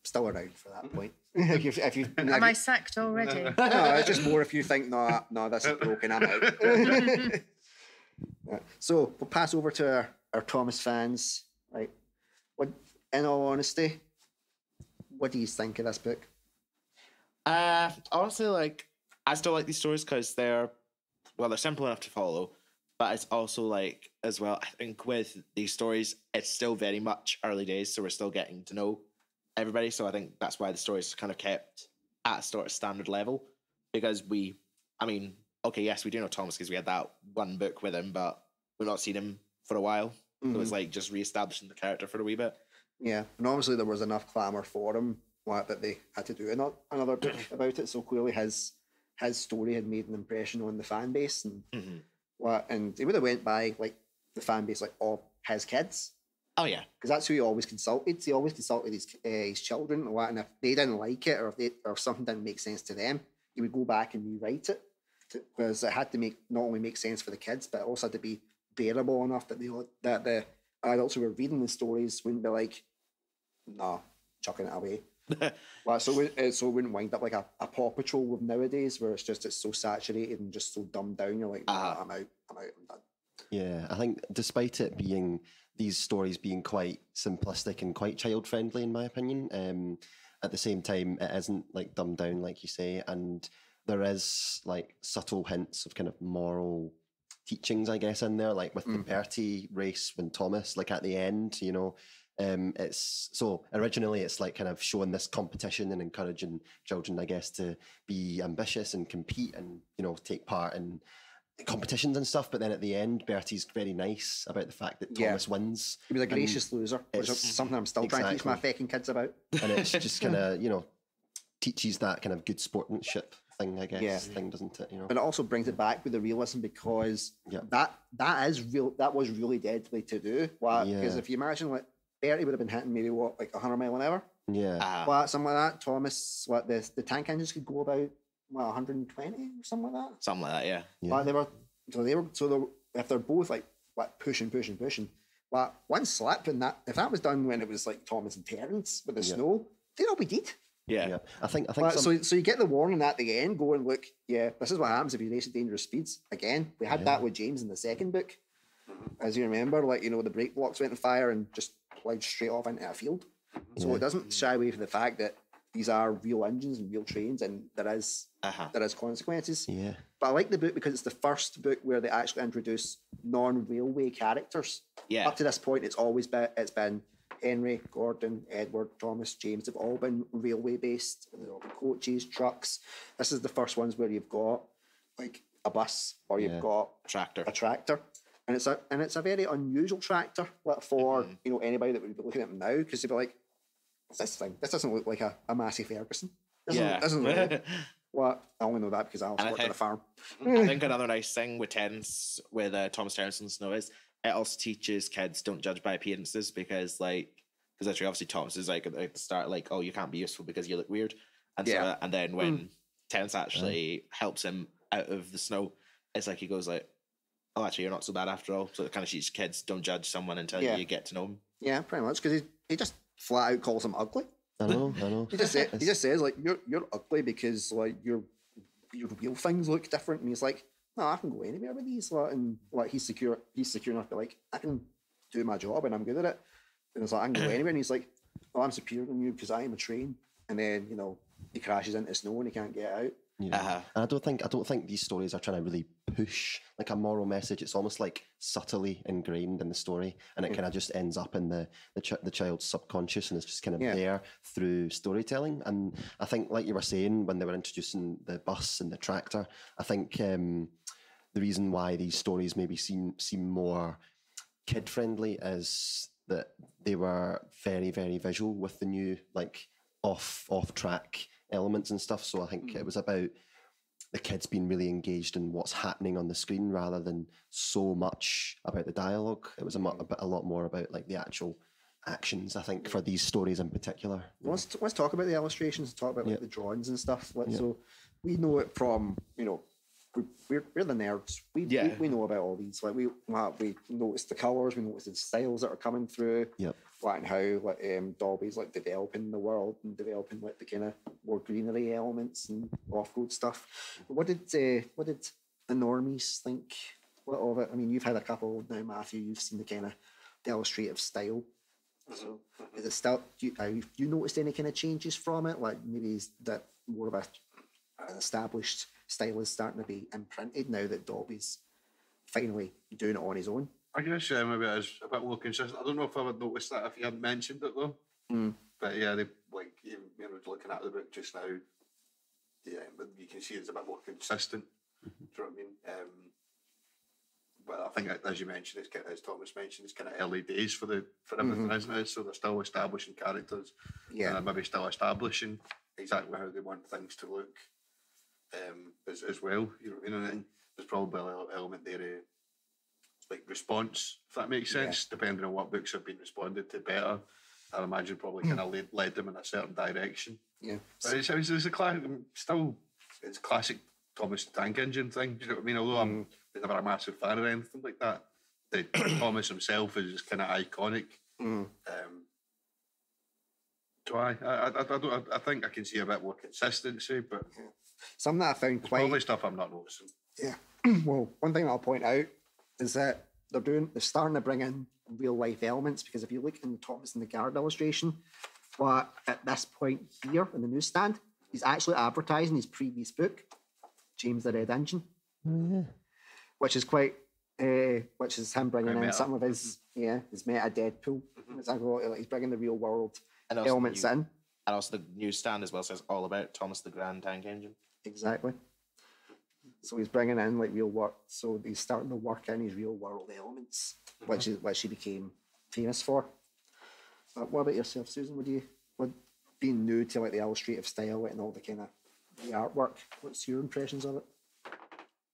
still around for that point. if you if you, Am I sacked already? no, it's just more if you think no, no, this is broken. I'm out. Yeah. So we'll pass over to our, our Thomas fans. Right, what? In all honesty, what do you think of this book? Uh, honestly, like I still like these stories because they're well, they're simple enough to follow, but it's also like as well. I think with these stories, it's still very much early days, so we're still getting to know everybody. So I think that's why the stories kind of kept at a sort of standard level because we, I mean, okay, yes, we do know Thomas because we had that one book with him, but we've not seen him for a while. So was like just re-establishing the character for a wee bit. Yeah, and obviously there was enough clamour for him like, that they had to do ano- another book about it. So clearly his his story had made an impression on the fan base, and Mhm. what and he would have went by like the fan base like of his kids Oh yeah, because that's who he always consulted. He always consulted his uh, his children and what, and if they didn't like it or if they or if something didn't make sense to them, he would go back and rewrite it because it had to make not only make sense for the kids, but it also had to be bearable enough that the that the adults who were reading the stories wouldn't be like, nah, chucking it away. Like, so, it, uh, so it wouldn't wind up like a, a Paw Patrol with nowadays, where it's just it's so saturated and just so dumbed down. You're like, nah, Uh-huh. I'm out, I'm out, I'm done. Yeah, I think despite it being these stories being quite simplistic and quite child friendly, in my opinion, um, at the same time it isn't like dumbed down, like you say, and there is like subtle hints of kind of moral teachings, I guess, in there, like with the Bertie race when Thomas, like at the end, you know. Um, it's so originally it's like kind of showing this competition and encouraging children, I guess, to be ambitious and compete and you know take part in competitions and stuff. But then at the end, Bertie's very nice about the fact that Yeah. Thomas wins, He was a gracious loser, which is something I'm still trying to teach my Exactly. fecking kids about. and it's just kind of you know teaches that kind of good sportsmanship thing, I guess. Yeah. Thing doesn't it? You know. but it also brings it back with the realism because Yeah. that that is real. That was really deadly to do. Why? Because if you imagine like Bertie would have been hitting maybe what like 100 mile an hour, yeah. uh, what something like that. Thomas, what the the tank engines could go about what 120 or something like that. something like that. Yeah. Yeah. But they were so they were so they were, if they're both like like pushing, pushing, pushing. Like one slip and that if that was done when it was like Thomas and Terence with the Yeah. snow, they'd all be dead. Yeah. yeah. I think I think But, some, so, so you get the warning at the end, going, look, yeah, this is what happens if you race at dangerous speeds. Again, we had that with James in the second book, as you remember, like you know, the brake blocks went on fire and just plowed straight off into a field. So it doesn't shy away from the fact that these are real engines and real trains, and there is Uh-huh. there is consequences. yeah. But I like the book because it's the first book where they actually introduce non-railway characters. Yeah. Up to this point, it's always been it's been Henry, Gordon, Edward, Thomas, James. They've all been railway based. They've all been coaches, trucks. This is the first ones where you've got like a bus or you've Yeah. got Tractor. a tractor. And it's a and it's a very unusual tractor for Mm-hmm. you know anybody that would be looking at them now because they'd be like, this thing? This doesn't look like a, a Massey Ferguson. Doesn't, Yeah. doesn't look what I only know that because I also And I worked at a farm. I think another nice thing with Terence, with uh, Thomas and Snow is it also teaches kids don't judge by appearances because, like, because actually, obviously, Thomas is like at the start, like, oh, you can't be useful because you look weird. And Yeah. so, and then hmm. when Terence actually helps him out of the snow, it's like he goes, like, oh, actually, you're not so bad after all. So it kind of teaches kids don't judge someone until Yeah. you get to know them. Yeah, pretty much because he, he just flat out calls him ugly. I know. I know. He just say, he just says like you're you're ugly because like your your wheel things look different, and he's like, no, I can go anywhere with these. Like, and like he's secure, he's secure enough to be like, I can do my job and I'm good at it. And it's like I can go anywhere, and he's like, well, I'm superior than you because I am a train. And then you know he crashes into snow and he can't get out. Yeah. Uh-huh. And I don't think I don't think these stories are trying to really push, like a moral message. It's almost like subtly ingrained in the story, and it kind of just ends up in the the, ch- the child's subconscious, and it's just kind of Yeah. there through storytelling. And I think, like you were saying, when they were introducing the bus and the tractor, I think um, the reason why these stories maybe seem seem more kid friendly is that they were very very visual with the new like off off track elements and stuff. So I think it was about the kids being really engaged in what's happening on the screen rather than so much about the dialogue. It was a, mo- mm. a, bit, a lot more about like the actual actions. I think for these stories in particular. Let's let's talk about the illustrations. Talk about like Yeah. the drawings and stuff. Like, Yeah. So we know it from you know we, we're we're the nerds. We, Yeah. we we know about all these. Like we well, we notice the colors. We notice the styles that are coming through. Yep. Like and how like um, Dalby's like developing the world and developing like the kind of more greenery elements and off road stuff. What did uh, what did the normies think? What of it? I mean, you've had a couple now, Mathew. You've seen the kind of the illustrative style. So is it still? Do you, have you noticed any kind of changes from it? Like maybe is that more of a an established style is starting to be imprinted now that Dalby's finally doing it on his own. I guess yeah, maybe it is a bit more consistent. I don't know if I would notice that if you hadn't mentioned it though. Mm. But yeah, they like you know looking at the book just now, yeah, but you can see it's a bit more consistent. Do you know what I mean? Um, but I think as you mentioned, it's kind of, as Thomas mentioned, it's kind of early days for the for everything, isn't it? So they're still establishing characters, Yeah. and maybe still establishing exactly how they want things to look, um, as as well. You know, what I mean? and there's probably an element there. Uh, like response, if that makes sense, depending on what books have been responded to better. I imagine probably kind of led, led them in a certain direction. Yeah. But it's, it's, it's a classic, still, it's classic Thomas Tank Engine thing. Do you know what I mean? Although I'm never a massive fan of anything like that, the Thomas himself is just kind of iconic. Mm. Um, so I, I, I, I, don't, I think I can see a bit more consistency, but Something that I found quite probably stuff I'm not noticing. Yeah. well, one thing I'll point out is that they're doing they're starting to bring in real life elements because if you look in the Thomas and the Guard illustration, but at this point here in the newsstand, he's actually advertising his previous book, James the Red Engine, which is quite. Uh, which is him bringing Quite in meta. some of his yeah his meta Deadpool. It's like, well, like, he's bringing the real world And also elements the new- in. And also the newsstand as well says all about Thomas the Grand Tank Engine. Exactly. So he's bringing in like real work. So he's starting to work in his real world elements, which is which he became famous for. But what about yourself, Susan? Would you would being new to like the illustrative style and all the kind of the artwork? What's your impressions of it?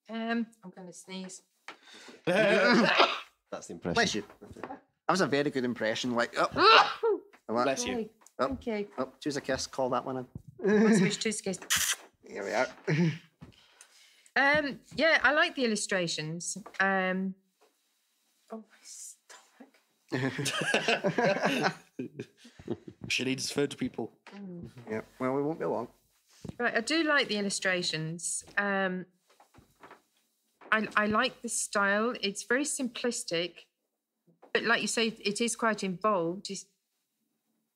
Um, I'm going to sneeze. That's the impression. Bless you. That was a very good impression. Like, oh, Bless you. Sorry. Thank you. oh, choose a kiss. Call that one in. I switch to skis. Here we are. Um, yeah, I like the illustrations. Um, oh, my stomach. She needs food, to people. yeah. Well, we won't be long. Right, I do like the illustrations. Um, I, I like the style. It's very simplistic, but like you say, it is quite involved. Just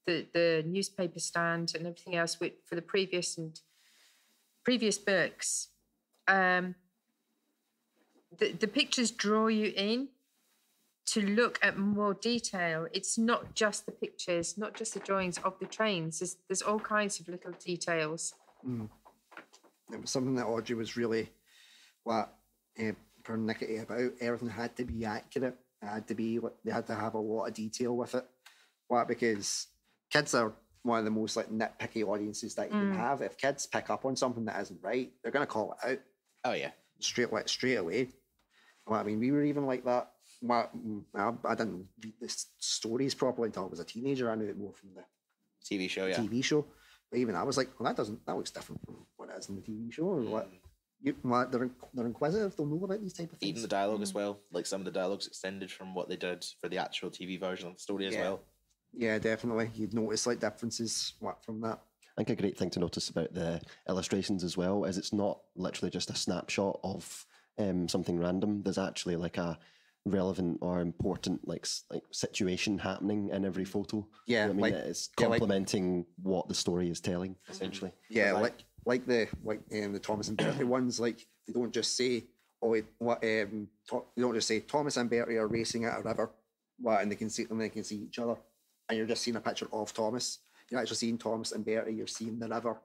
the the newspaper stand and everything else with, for the previous and previous books. Um, the the pictures draw you in to look at more detail. It's not just the pictures, not just the drawings of the trains. There's there's all kinds of little details. it was something that Awdry was really what uh, pernickety about. Everything had to be accurate. It had to be they had to have a lot of detail with it. What because kids are one of the most like nitpicky audiences that you can have. If kids pick up on something that isn't right, they're gonna call it out Oh yeah. straight like straight away. Well, I mean, we were even like that. Well, mm, I, I didn't read the stories properly until I was a teenager. I knew it more from the TV show, yeah. TV show. But even I was like, well, that doesn't that looks different from what it is in the TV show. Or what? You, what they're they're inquisitive. They'll know about these type of things. Even the dialogue as well. Like some of the dialogues extended from what they did for the actual TV version of the story as well. yeah, definitely. You'd notice like differences what from that. I think a great thing to notice about the illustrations as well is it's not literally just a snapshot of um, something random. There's actually like a relevant or important like like situation happening in every photo. Yeah, I mean like- it's yeah, like- complementing what the story is telling essentially. Yeah, Like- like the like um, the Thomas and Berkeley ones. Like they don't just say oh, what um, you don't just say Thomas and Bertie are racing at a river, what, and they can see and they can see each other, and you're just seeing a picture of Thomas. You're actually seeing Thomas and Bertie. You're seeing the river,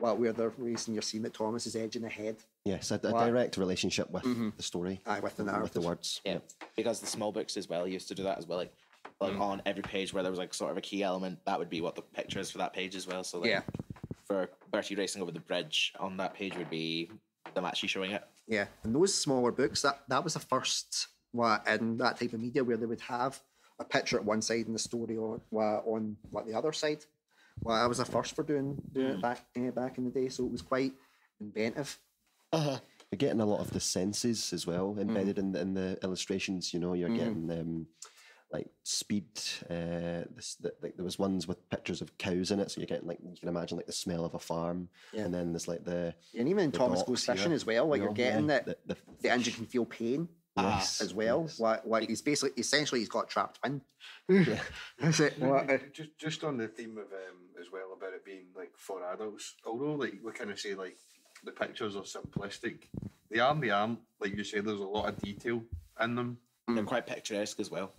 what where they're racing. You're seeing that Thomas is edging ahead. Yes, a, a direct relationship with Mhm. the story, Aye, with the with the words. Yeah, because the small books as well used to do that as well. Like, like Mm. on every page where there was like sort of a key element, that would be what the picture is for that page as well. So like, Yeah. for Bertie racing over the bridge on that page would be them actually showing it. Yeah, and those smaller books that that was the first what in that type of media where they would have a picture at one side and the story on what, on what the other side. Well, I was the first for doing doing it back uh, back in the day, so it was quite inventive. You're getting a lot of the senses as well embedded in, the, in the illustrations. You know, you're getting um, like speed. Uh, this, the, like there was ones with pictures of cows in it, so you're getting like you can imagine like the smell of a farm, Yeah. and then there's like the And even in Thomas dots Goes Fishing as well, like you you're know, getting yeah, that the, the, the engine can feel pain yes, as well. yes. Like, like he's basically essentially he's got trapped in. Yeah. That's it. What, uh, just just on the theme of um, as well about it being like for adults, although like we kind of say like the pictures are simplistic, they are they aren't. Like you say, there's a lot of detail in them, They're quite picturesque as well.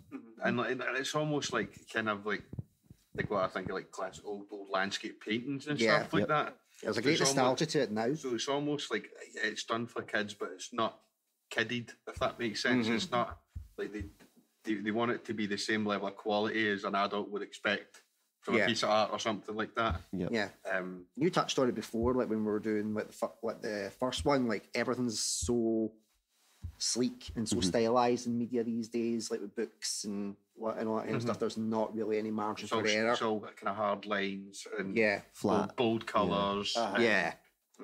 and like and it's almost like kind of like like what I think of like classic old old landscape paintings and Yeah. stuff like Yep. that. there's a great it's almost- nostalgia to it now. So it's almost like it's done for kids, but it's not kidded, if that makes sense. Mm-hmm. It's not like they, they they want it to be the same level of quality as an adult would expect from Yeah. a piece of art or something like that. Yep. Yeah. Um, you touched on it before, like when we were doing like the, fir- like the first one, like everything's so sleek and so Mm-hmm. stylized in media these days, like with books and what and all that kind of stuff. There's not really any margin it's all, for error. it's all kind of hard lines and yeah, Flat. bold, bold colours. Uh-huh. yeah.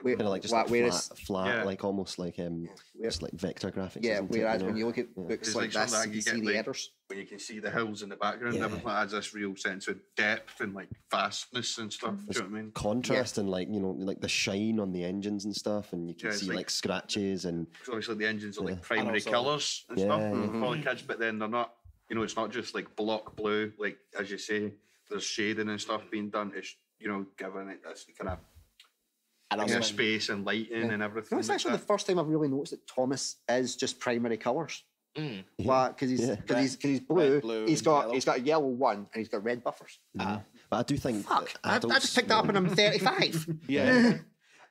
Where- Kind of like just like whereas, flat, flat Yeah. like almost like um, where- just like vector graphics. yeah, isn't it, whereas know? when you look at Yeah. books like, like this, you you can see get, the like- headers. When you can see the hills in the background, Yeah. everything adds this real sense of depth and like vastness and stuff. Do you know what I mean? contrast and like you know like the shine on the engines and stuff, and you can Yeah, see like- like, scratches and Because obviously the engines are Yeah. like primary also- colours and Yeah, stuff yeah. for the kids, but then they're not. You know, it's not just like block blue, like as you say. There's shading and stuff being done. It's you know, giving it this kind of And also, yeah, space and lighting and everything. No, it's like actually that. the first time I've really noticed that Thomas is just primary colours. Mm. Why? Because he's Yeah. because he's, 'cause he's blue. Red, blue, he's and got yellow. he's got a yellow one and he's got red buffers. Ah. But I do think Fuck! that I, I just picked that up and I'm 35. yeah.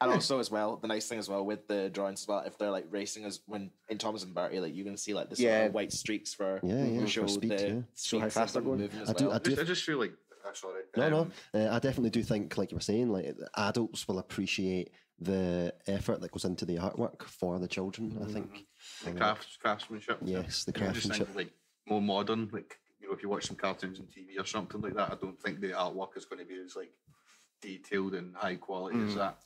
and also as well, the nice thing as well with the drawings as well, if they're like racing as when in Thomas and Bertie, like you can see like the sort Yeah. of white streaks for Yeah, yeah, to for show speed, the yeah. Show how fast they're going. moving I do- well. I I just, I just feel like uh, sorry. No, um, no. Uh, I definitely do think, like you were saying, like adults will appreciate the effort that goes into the artwork for the children. I think. the craft, craftsmanship. Yes, the I just think, craftsmanship. like more modern, like you know, if you watch some cartoons on TV or something like that, I don't think the artwork is going to be as like detailed and high quality Mm. as that.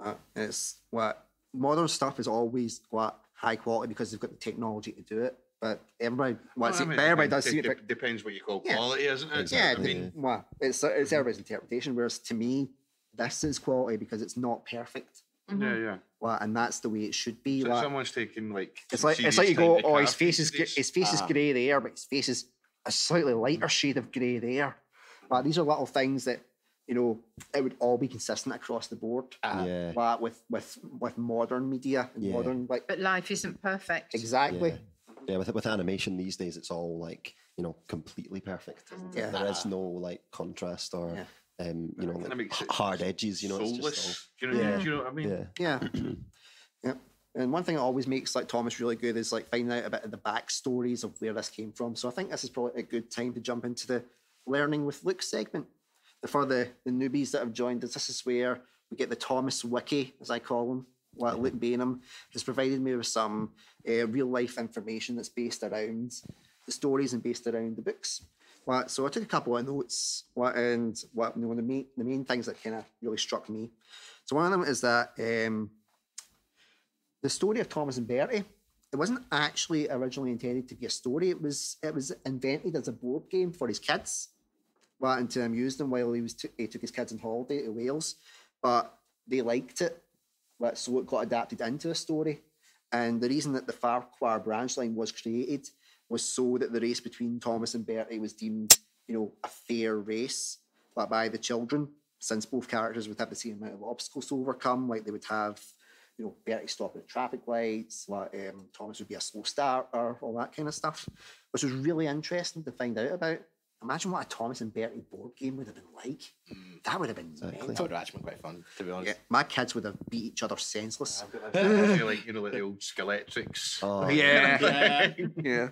Uh, it's what modern stuff is always what high quality because they've got the technology to do it. But everybody, well, Well, I mean, but everybody depends- does see it. de- depends what you call Yeah. quality, isn't it? yeah, I mean, well, it's it's everybody's interpretation. Whereas to me, this is quality because it's not perfect. yeah, yeah. Well, and that's the way it should be. So like- someone's taking like It's like it's like you go, oh, his face is these gr- his face is Ah. grey there, but his face is a slightly lighter shade of grey there. But these are little things that you know it would all be consistent across the board. Yeah. But with with with modern media and Yeah. modern like But life isn't perfect. exactly. Yeah. Yeah, with with animation these days, it's all like you know completely perfect. isn't it? Yeah. There is no like contrast or Yeah. um, you know Kinda like, makes it hard edges. You know, it's soulless. just do, you know, Yeah. do you know what I all, mean? yeah. Yeah. yeah. And one thing that always makes like Thomas really good is like finding out a bit of the backstories of where this came from. So I think this is probably a good time to jump into the learning with Luke segment. For the, the newbies that have joined us, this is where we get the Thomas Wiki, as I call him. What Luke Bainham has provided me with some uh, real life information that's based around the stories and based around the books. Well, so I took a couple of notes, what and what you know, the main the main things that kind of really struck me. So one of them is that um, the story of Thomas and Bertie, it wasn't actually originally intended to be a story. It was it was invented as a board game for his kids, well, and to amuse them while he was t- he took his kids on holiday to Wales. But they liked it, but so it got adapted into a story. And the reason that the Farquhar branch line was created was so that the race between Thomas and Bertie was deemed, you know, a fair race, but by the children, since both characters would have the same amount of obstacles to overcome, like they would have you know, Bertie stopping at traffic lights, like um, Thomas would be a slow starter, all that kind of stuff, which was really interesting to find out about. Imagine what a Thomas and Bertie board game would have been like. Mm. That would have been Exactly. mental. That would have actually been quite fun, to be Yeah, honest. my kids would have beat each other senseless. I feel like you know, like the old Scalextrics. Oh, Yeah, yeah,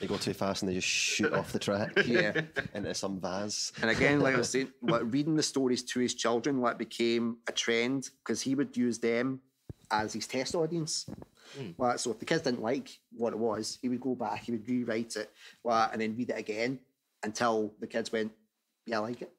They go too fast and they just shoot off the track yeah. into some vase. And again, like I was saying, like reading the stories to his children, like became a trend because he would use them as his test audience. Hmm. Like, so if the kids didn't like what it was, he would go back, he would rewrite it, like, and then read it again until the kids went, "Yeah, I like it,"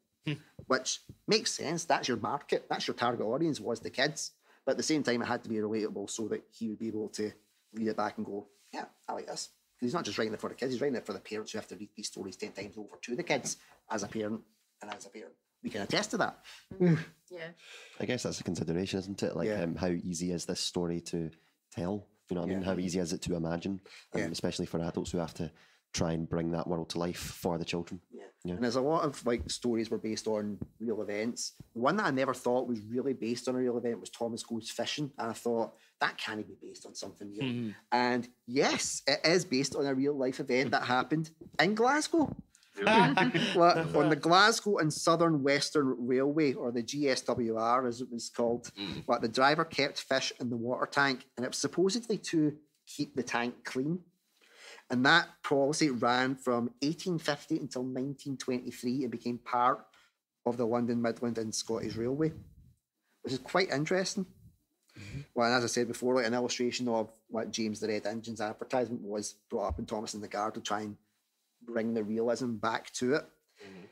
which makes sense. That's your market. That's your target audience was the kids. But at the same time, it had to be relatable so that he would be able to read it back and go, "Yeah, I like this." 'Cause he's not just writing it for the kids; he's writing it for the parents who have to read these stories ten times over to the kids as a parent and as a parent. We can attest to that. Yeah. I guess that's a consideration, isn't it? Like, Yeah. um, how easy is this story to tell? You know what I mean? How easy is it to imagine? Um, Yeah. Especially for adults who have to try and bring that world to life for the children. Yeah. Yeah. And there's a lot of like stories were based on real events. The one that I never thought was really based on a real event was Thomas Goes Fishing. And I thought that can't be based on something real. Mm-hmm. And yes, it is based on a real life event that happened in Glasgow. Like, on the Glasgow and Southern Western Railway, or the GSWR as it was called. Mm. Like, the driver kept fish in the water tank, and it was supposedly to keep the tank clean. And that policy ran from 1850 until 1923 and became part of the London, Midland, and Scottish Railway, which is quite interesting. Mm-hmm. Well, and as I said before, like an illustration of what James the Red Engine's advertisement was brought up in Thomas and the Guard to try and bring the realism back to it. Mm-hmm.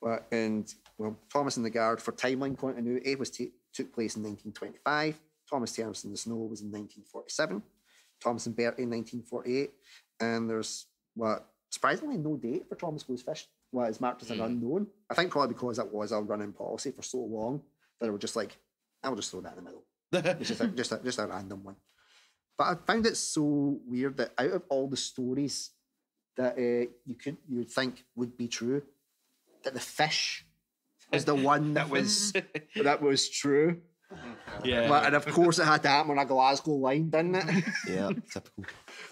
But and well, Thomas and the Guard for timeline continuity was ta- took place in 1925. Thomas Terence and the Snow was in 1947. Thomas and Bertie in 1948. And there's what surprisingly no date for Thomas Goes Fish. What is marked as an unknown. I think probably because that was a running policy for so long that they were just like, I'll just throw that in the middle. It's just a, just a, just a random one. But I found it so weird that out of all the stories that uh, you could you would think would be true, that the fish is the one that was that was true. Yeah. Like, and of course, it had to happen on a Glasgow line, didn't it? Yeah, typical.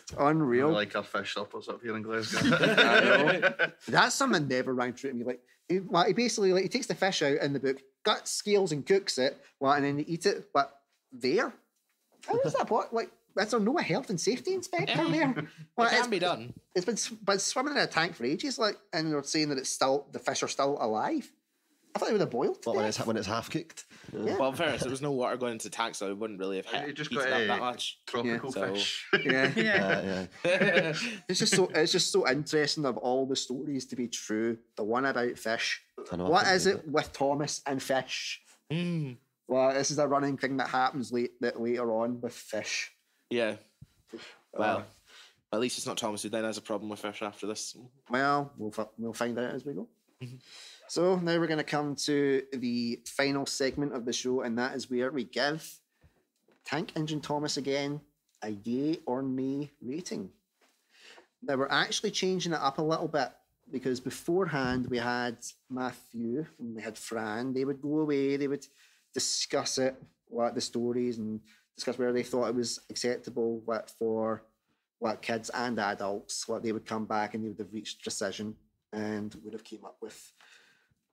It's unreal. like our fish suppers up here in Glasgow. That's something never rang true to me. Like, he, like, he basically like he takes the fish out in the book, guts, scales, and cooks it, like, and then they eat it. But there, how is that? What like? That's there no health and safety inspector there. Well, It Like, can it's- be done. It's been s- been swimming in a tank for ages, like, and they're saying that it's still the fish are still alive. I thought they would have boiled. To What, when it's when it's half cooked? Yeah. Well, in fairness, there was no water going into the tank, so it wouldn't really have hit, You just got a that much. tropical So- fish. yeah. Yeah. Uh, yeah. It's just so it's just so interesting of all the stories to be true. The one about fish. I know, I What couldn't is believe it with Thomas and fish? Mm. Well, this is a running thing that happens late that later on with fish. Yeah. Well, at least it's not Thomas who then has a problem with fish after this. Well, we'll fi- we'll find out as we go. Mm-hmm. So now we're going to come to the final segment of the show, and that is where we give Tank Engine Thomas again a yay or nay rating. Now we're actually changing it up a little bit because beforehand we had Mathew and we had Fran. They would go away, they would discuss it, what the stories, and discuss where they thought it was acceptable, what for what kids and adults, what they would come back and they would have reached decision and would have came up with.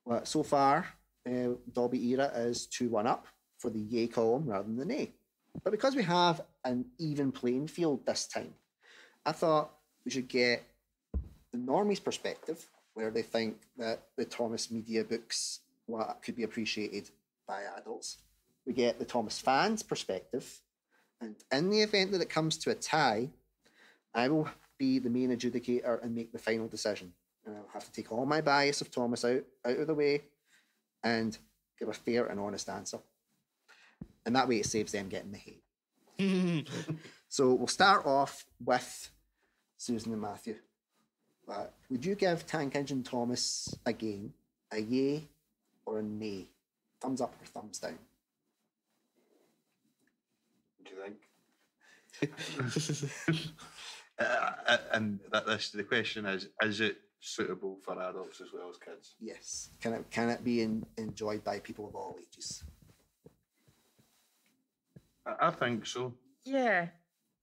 Well, so far, uh, Dalby Era is 2 1 up for the yay column rather than the nay. But because we have an even playing field this time, I thought we should get the normies perspective, where they think that the Thomas media books what could be appreciated by adults. We get the Thomas fans perspective, and in the event that it comes to a tie, I will be the main adjudicator and make the final decision. And I'll have to take all my bias of Thomas out, out of the way and give a fair and honest answer. And that way it saves them getting the hate. so we'll start off with Susan and Mathew. Uh, would you give Tank Engine Thomas a game a yay or a nay? Thumbs up or thumbs down? What do you think? uh, uh, and that, this, the question is: Is it suitable for adults as well as kids? Yes. Can it can it be en- enjoyed by people of all ages? I, I think so. Yeah.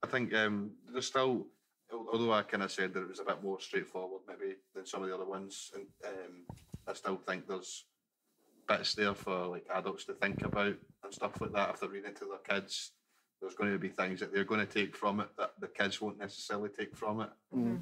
I think um, there's still, although I kind of said that it was a bit more straightforward maybe than some of the other ones, and um, I still think there's bits there for like adults to think about and stuff like that if they're reading it to their kids. There's going to be things that they're going to take from it that the kids won't necessarily take from it. Mm.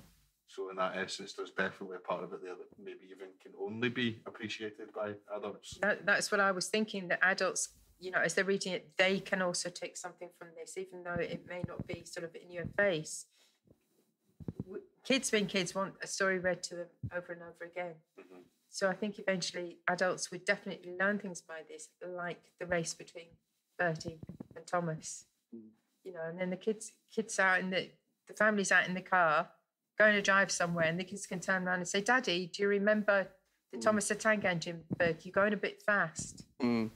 So in that essence, there's definitely a part of it there that maybe even can only be appreciated by adults. That, that's what I was thinking. That adults, you know, as they're reading it, they can also take something from this, even though it may not be sort of in your face. Kids, being kids, want a story read to them over and over again. Mhm. So I think eventually adults would definitely learn things by this, like the race between Bertie and Thomas. You know, and then the kids, kids out in the the families out in the car going to drive somewhere, and the kids can turn around and say, "Daddy, do you remember the Thomas the Tank Engine book? You're going a bit fast." Mm.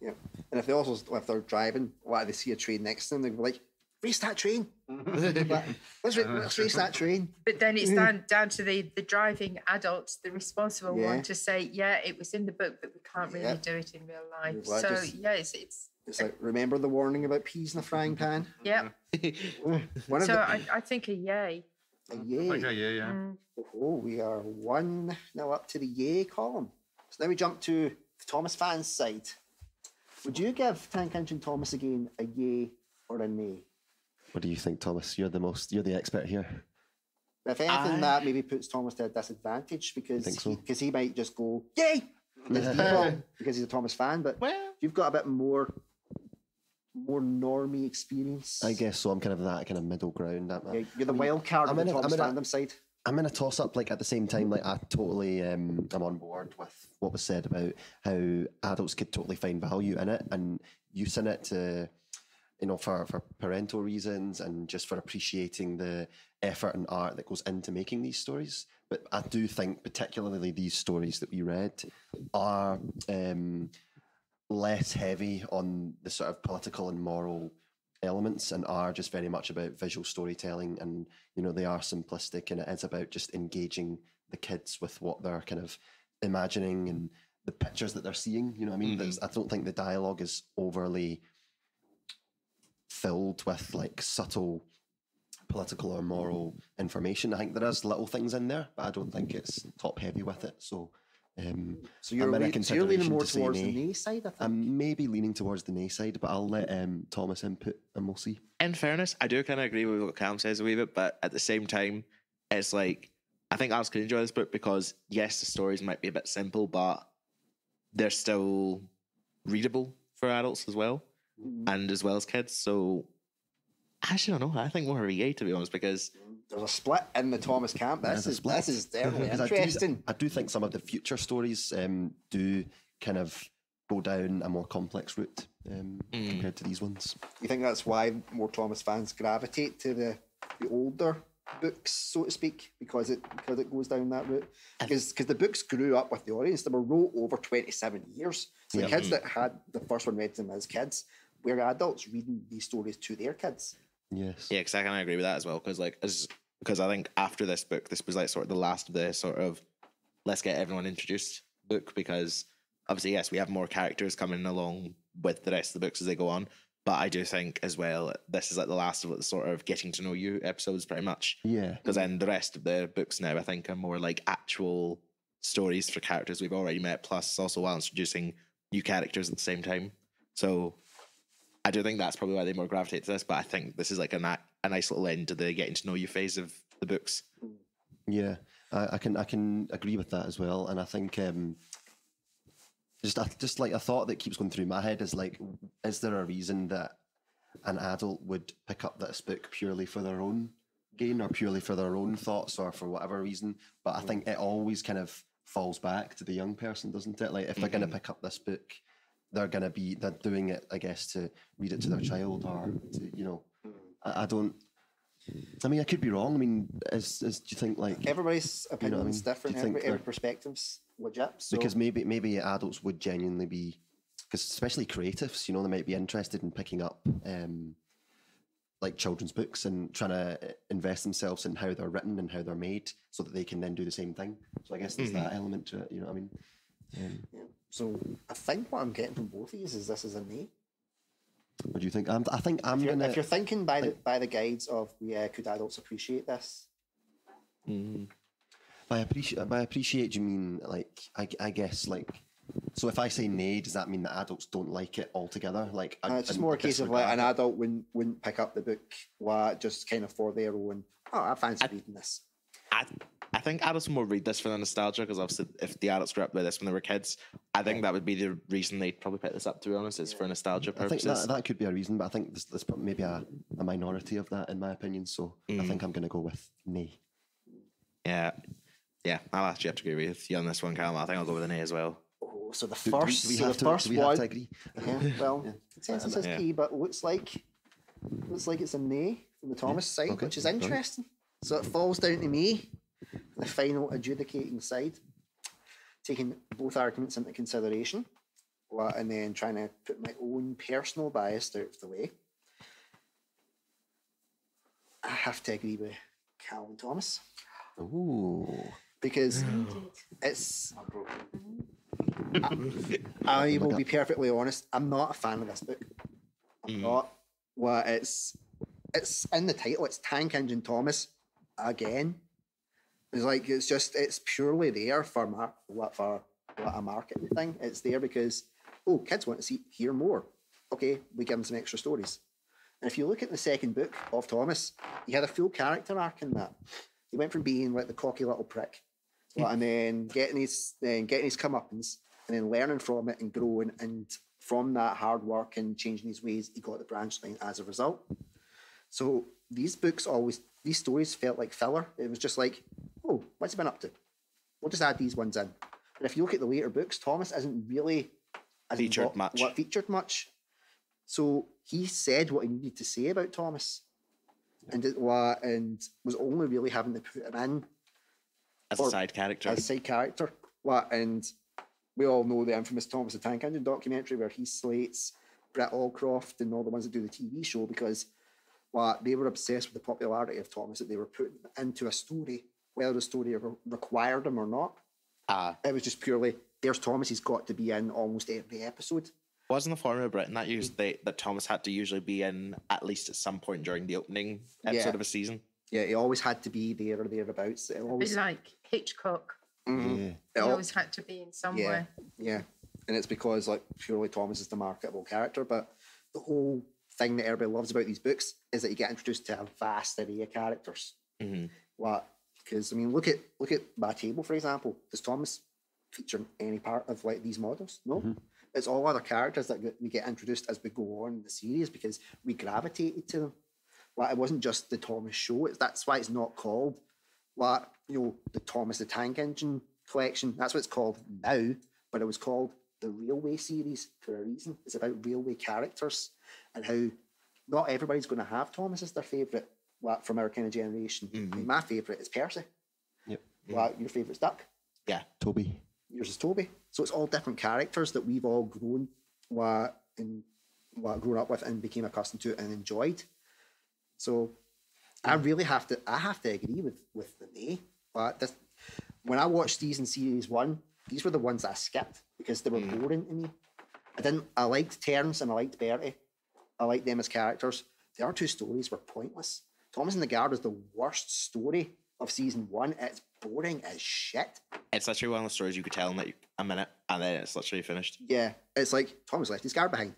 Yeah. And if they also, if they're driving, why they see a train next to them, they'd be like, race that train. Let's, ra- let's race that train. But then it's down down to the the driving adult, the responsible Yeah. one, to say, "Yeah, it was in the book, but we can't really Yeah. do it in real life." Well, so just- yeah, it's it's It's like, remember the warning about peas in a frying pan? yeah. So the, I, I think a yay. A Like, yay. yeah, yeah, yeah. Mm. Oh, we are one now up to the yay column. So now we jump to the Thomas fans side. Would you give Tank Engine Thomas again a yay or a nay? What do you think, Thomas? You're the most. You're the expert here. If anything, I- that maybe puts Thomas to a disadvantage because Think so? he, cause he might just go yay because he's a Thomas fan. But Well, you've got a bit more, more normie experience. I guess so. I'm kind of that kind of middle ground. Yeah, you're the wild card I'm on the in a- Thomas I'm in fandom side. I'm in a toss up. Like at the same time, like I totally, um, I'm on board with what was said about how adults could totally find value in it and using it to, you know, for for parental reasons and just for appreciating the effort and art that goes into making these stories. But I do think, particularly these stories that we read, are um, less heavy on the sort of political and moral elements and are just very much about visual storytelling and you know they are simplistic and it is about just engaging the kids with what they're kind of imagining and the pictures that they're seeing you know what i mean? Mm-hmm. There's, i don't think the dialogue is overly filled with like subtle political or moral mm-hmm. information. I think there is little things in there but i don't think it's top heavy with it. So um So you're, I'm in a le- so you're leaning more to say towards the nay. nay side, I think. i'm maybe leaning towards the nay side but i'll let um thomas input and we'll see in fairness, I do kind of agree with what Cam says a wee bit, but at the same time, it's like I think Alex could enjoy this book because yes, the stories might be a bit simple, but they're still readable for adults as well, and as well as kids. So actually, I actually don't know. I think more of a yay to be honest, because There's a split in the Thomas camp. This is split. this is definitely Because I do- interesting. I do, think some of the future stories um, do kind of go down a more complex route um, Mm. compared to these ones. You think that's why more Thomas fans gravitate to the, the older books, so to speak, because it because it goes down that route. Because because the books grew up with the audience. They were wrote over twenty seven years. So Yeah. the kids that had the first one read to them as kids were adults reading these stories to their kids. Yes. yeah, because I kind of agree with that as well. Because like as because I think after this book, this was like sort of the last of the sort of let's get everyone introduced book because obviously yes, we have more characters coming along with the rest of the books as they go on. But I do think as well, this is like the last of the sort of getting to know you episodes, pretty much. Yeah. Because then the rest of the books now, I think, are more like actual stories for characters we've already met, plus also while introducing new characters at the same time. So I do think that's probably why they more gravitate to this. But I think this is like a, ni- a nice little end to the getting to know you phase of the books. Yeah, I, I can I can agree with that as well, and I think um, just just like a thought that keeps going through my head is like, is there a reason that an adult would pick up this book purely for their own gain or purely for their own thoughts or for whatever reason? But I think it always kind of falls back to the young person, doesn't it? Like if they're going to pick up this book, they're going to be they're doing it, I guess, to read it to their child or to you know, I, I don't. I mean, I could be wrong. I mean, is, is do you think like Everybody's opinion I mean? is different. Do you think Every, every perspective's legit. So because maybe maybe adults would genuinely be because especially creatives, you know, they might be interested in picking up um, like children's books and trying to invest themselves in how they're written and how they're made, so that they can then do the same thing. So I guess there's that element to it. You know what I mean? Um, Yeah. So I think what I'm getting from both of you is this is a nay. What do you think? I'm, I think I'm If gonna. if you're thinking by the by the guides of yeah, could adults appreciate this? By appreciate, by appreciate, you mean like I, I guess like. So if I say nay, does that mean that adults don't like it altogether? Like Uh, it's just more a case of like an adult wouldn't wouldn't pick up the book, what just kind of for their own. Oh, I fancy reading this. I, I think adults will more read this for the nostalgia because obviously if the adults grew up with this when they were kids, I think that would be the reason they'd probably pick this up. To be honest, is for nostalgia purposes. I think purposes. that, that could be a reason, but I think there's, there's maybe a, a minority of that in my opinion. So Mm. I think I'm going to go with nay. yeah, yeah. I'll actually have to agree with you on this one, Callum. I think I'll go with an A as well. Oh, so the Do- do we- first, do we so have the to- first do we have one. to agree? Yeah, well, consensus is Yeah. key, but looks like looks like it's a nay from the Thomas side, okay, which is brilliant. interesting. So it falls down to me, the final adjudicating side, taking both arguments into consideration, and then trying to put my own personal bias out of the way. I have to agree with Callum Thomas Ooh. because it's. I, I will be perfectly honest. I'm not a fan of this book. I'm mm. not. Well, it's it's in the title. It's Tank Engine Thomas again. It's like it's just it's purely there for mar- what for what a marketing thing. It's there because oh, kids want to see hear more. Okay, we give them some extra stories. And if you look at the second book of Thomas, he had a full character arc in that. He went from being like the cocky little prick, and then getting his then getting his comeuppance, and then learning from it and growing, and from that hard work and changing his ways, he got the branch line as a result. So these books always these stories felt like filler. It was just like, oh, what's he been up to? We'll just add these ones in. But if you look at the later books, Thomas isn't really as Featured invo- much. What featured much. So he said what he needed to say about Thomas, and it, and was only really having to put him in As a side character, as a side character. What and we all know the infamous Thomas the Tank Engine documentary where he slates Britt Allcroft and all the ones that do the TV show because what they were obsessed with the popularity of Thomas that they were putting into a story, whether the story re- required him or not. Ah. It was just purely there's Thomas. He's got to be in almost every episode. wasn't the formula Britain that used they, that Thomas had to usually be in at least at some point during the opening episode Yeah. of a season? Yeah, he always had to be there or thereabouts. It A bit always, like Hitchcock. Mhm. Yeah. It He always had to be in somewhere. Yeah, and it's because like purely Thomas is the marketable character, but the whole thing that everybody loves about these books is that you get introduced to a vast array of characters. Mhm. What? Because I mean, look at look at my table for example. Does Thomas feature any part of like these models? No. Mm-hmm. It's all other characters that get, we get introduced as we go on in the series because we gravitated to them. Like it wasn't just the Thomas show. It's that's why it's not called like you know the Thomas the Tank Engine collection. That's what it's called now, but it was called the Railway series for a reason. It's about railway characters and how not everybody's going to have Thomas as their favourite like, from our kind of generation. Mean, my favourite is Percy. Yep. Like, your favourite's Duck. Yeah. Toby. Yours is Toby. So it's all different characters that we've all grown what and what grown up with and became accustomed to and enjoyed. So I mm. really have to I have to agree with with the May. But this, when I watched these in series one, these were the ones I skipped because they were mm. boring to me. I didn't I liked Terence and I liked Bertie. I liked them as characters. The other two stories were pointless. Thomas and the Guard is the worst story of season one. It's boring as shit. It's literally one of the stories you could tell in like a minute and then it's literally finished. Yeah, it's like Thomas left his guard behind.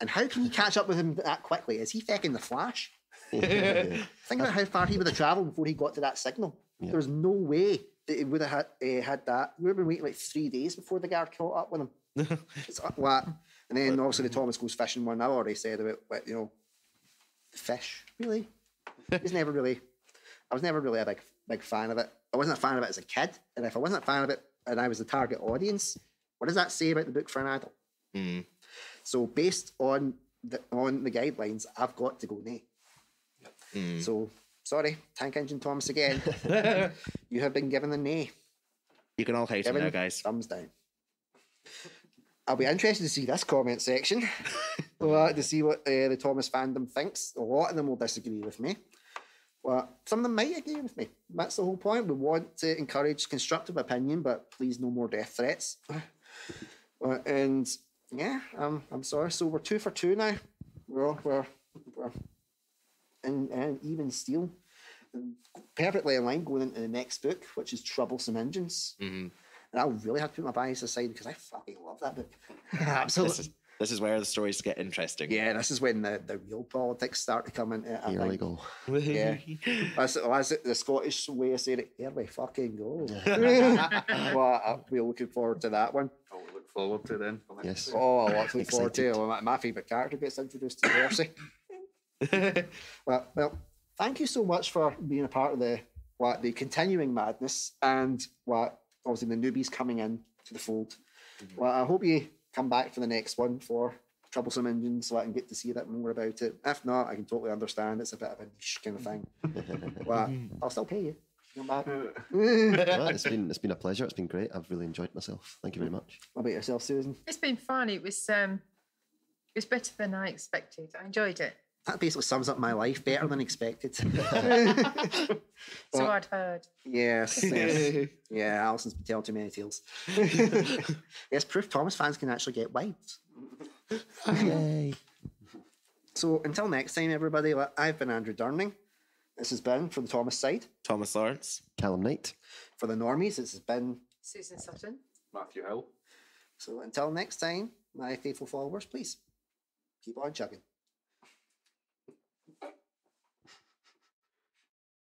And how can you catch up with him that quickly? Is he fucking the Flash? Think about how far he would have travelled before he got to that signal. There was no way that he would have had, uh, had that. We would have been waiting like three days before the guard caught up with him. it's like, what? And then obviously the Thomas goes fishing one. I've already said about, you know, the fish. Really? He's never really. I was never really a big big fan of it. I wasn't a fan of it as a kid, and if I wasn't a fan of it and I was the target audience, what does that say about the book for an adult? Mm. So based on the on the guidelines, I've got to go nay. Mm. So sorry, Tank Engine Thomas again. you have been given the nay. You can all hate him now, guys. thumbs down. I'll be interested to see this comment section. well, to see what uh, the Thomas fandom thinks. A lot of them will disagree with me. Well, some of them might agree with me. That's the whole point. We want to encourage constructive opinion, but please no more death threats. And yeah, um, I'm sorry. So we're two for two now. we're we're, we're in, in even steel, perfectly aligned line going into the next book, which is Troublesome Engines. Mhm. And I really have to put my bias aside because I fucking love that book. This Absolutely. is this is where the stories get interesting. Yeah, this is when the, the real politics start to come into it. I Here we go. Yeah. That's, that's it, the Scottish way of saying it. Here we fucking go. well, uh, we're looking forward to that one. I'll look forward to then. Yes. Oh, a lot to look forward to. Excited. Well, my, my favourite character gets introduced to Percy. well, well, thank you so much for being a part of the what the continuing madness and what obviously the newbies coming in to the fold. Well, I hope you come back for the next one for Troublesome Engines so I can get to see a bit more about it. If not, I can totally understand it's a bit of a niche kind of thing. well, I'll still pay you. Come Well, it's been it's been a pleasure. It's been great. I've really enjoyed myself. Thank you very much. How about yourself, Susan? It's been fun. It was um, it was better than I expected. I enjoyed it. That basically sums up my life better than expected. So Well- I'd heard. Yes, yes. yeah, Alison's been telling too many tales. yes, proof Thomas fans can actually get wiped. Yay. So until next time, everybody, I've been Andrew Durning. This has been for the Thomas side. Thomas Lawrence. Callum Knight. For the normies, this has been. Susan Sutton. Mathew Hill. So until next time, my faithful followers, please keep on chugging.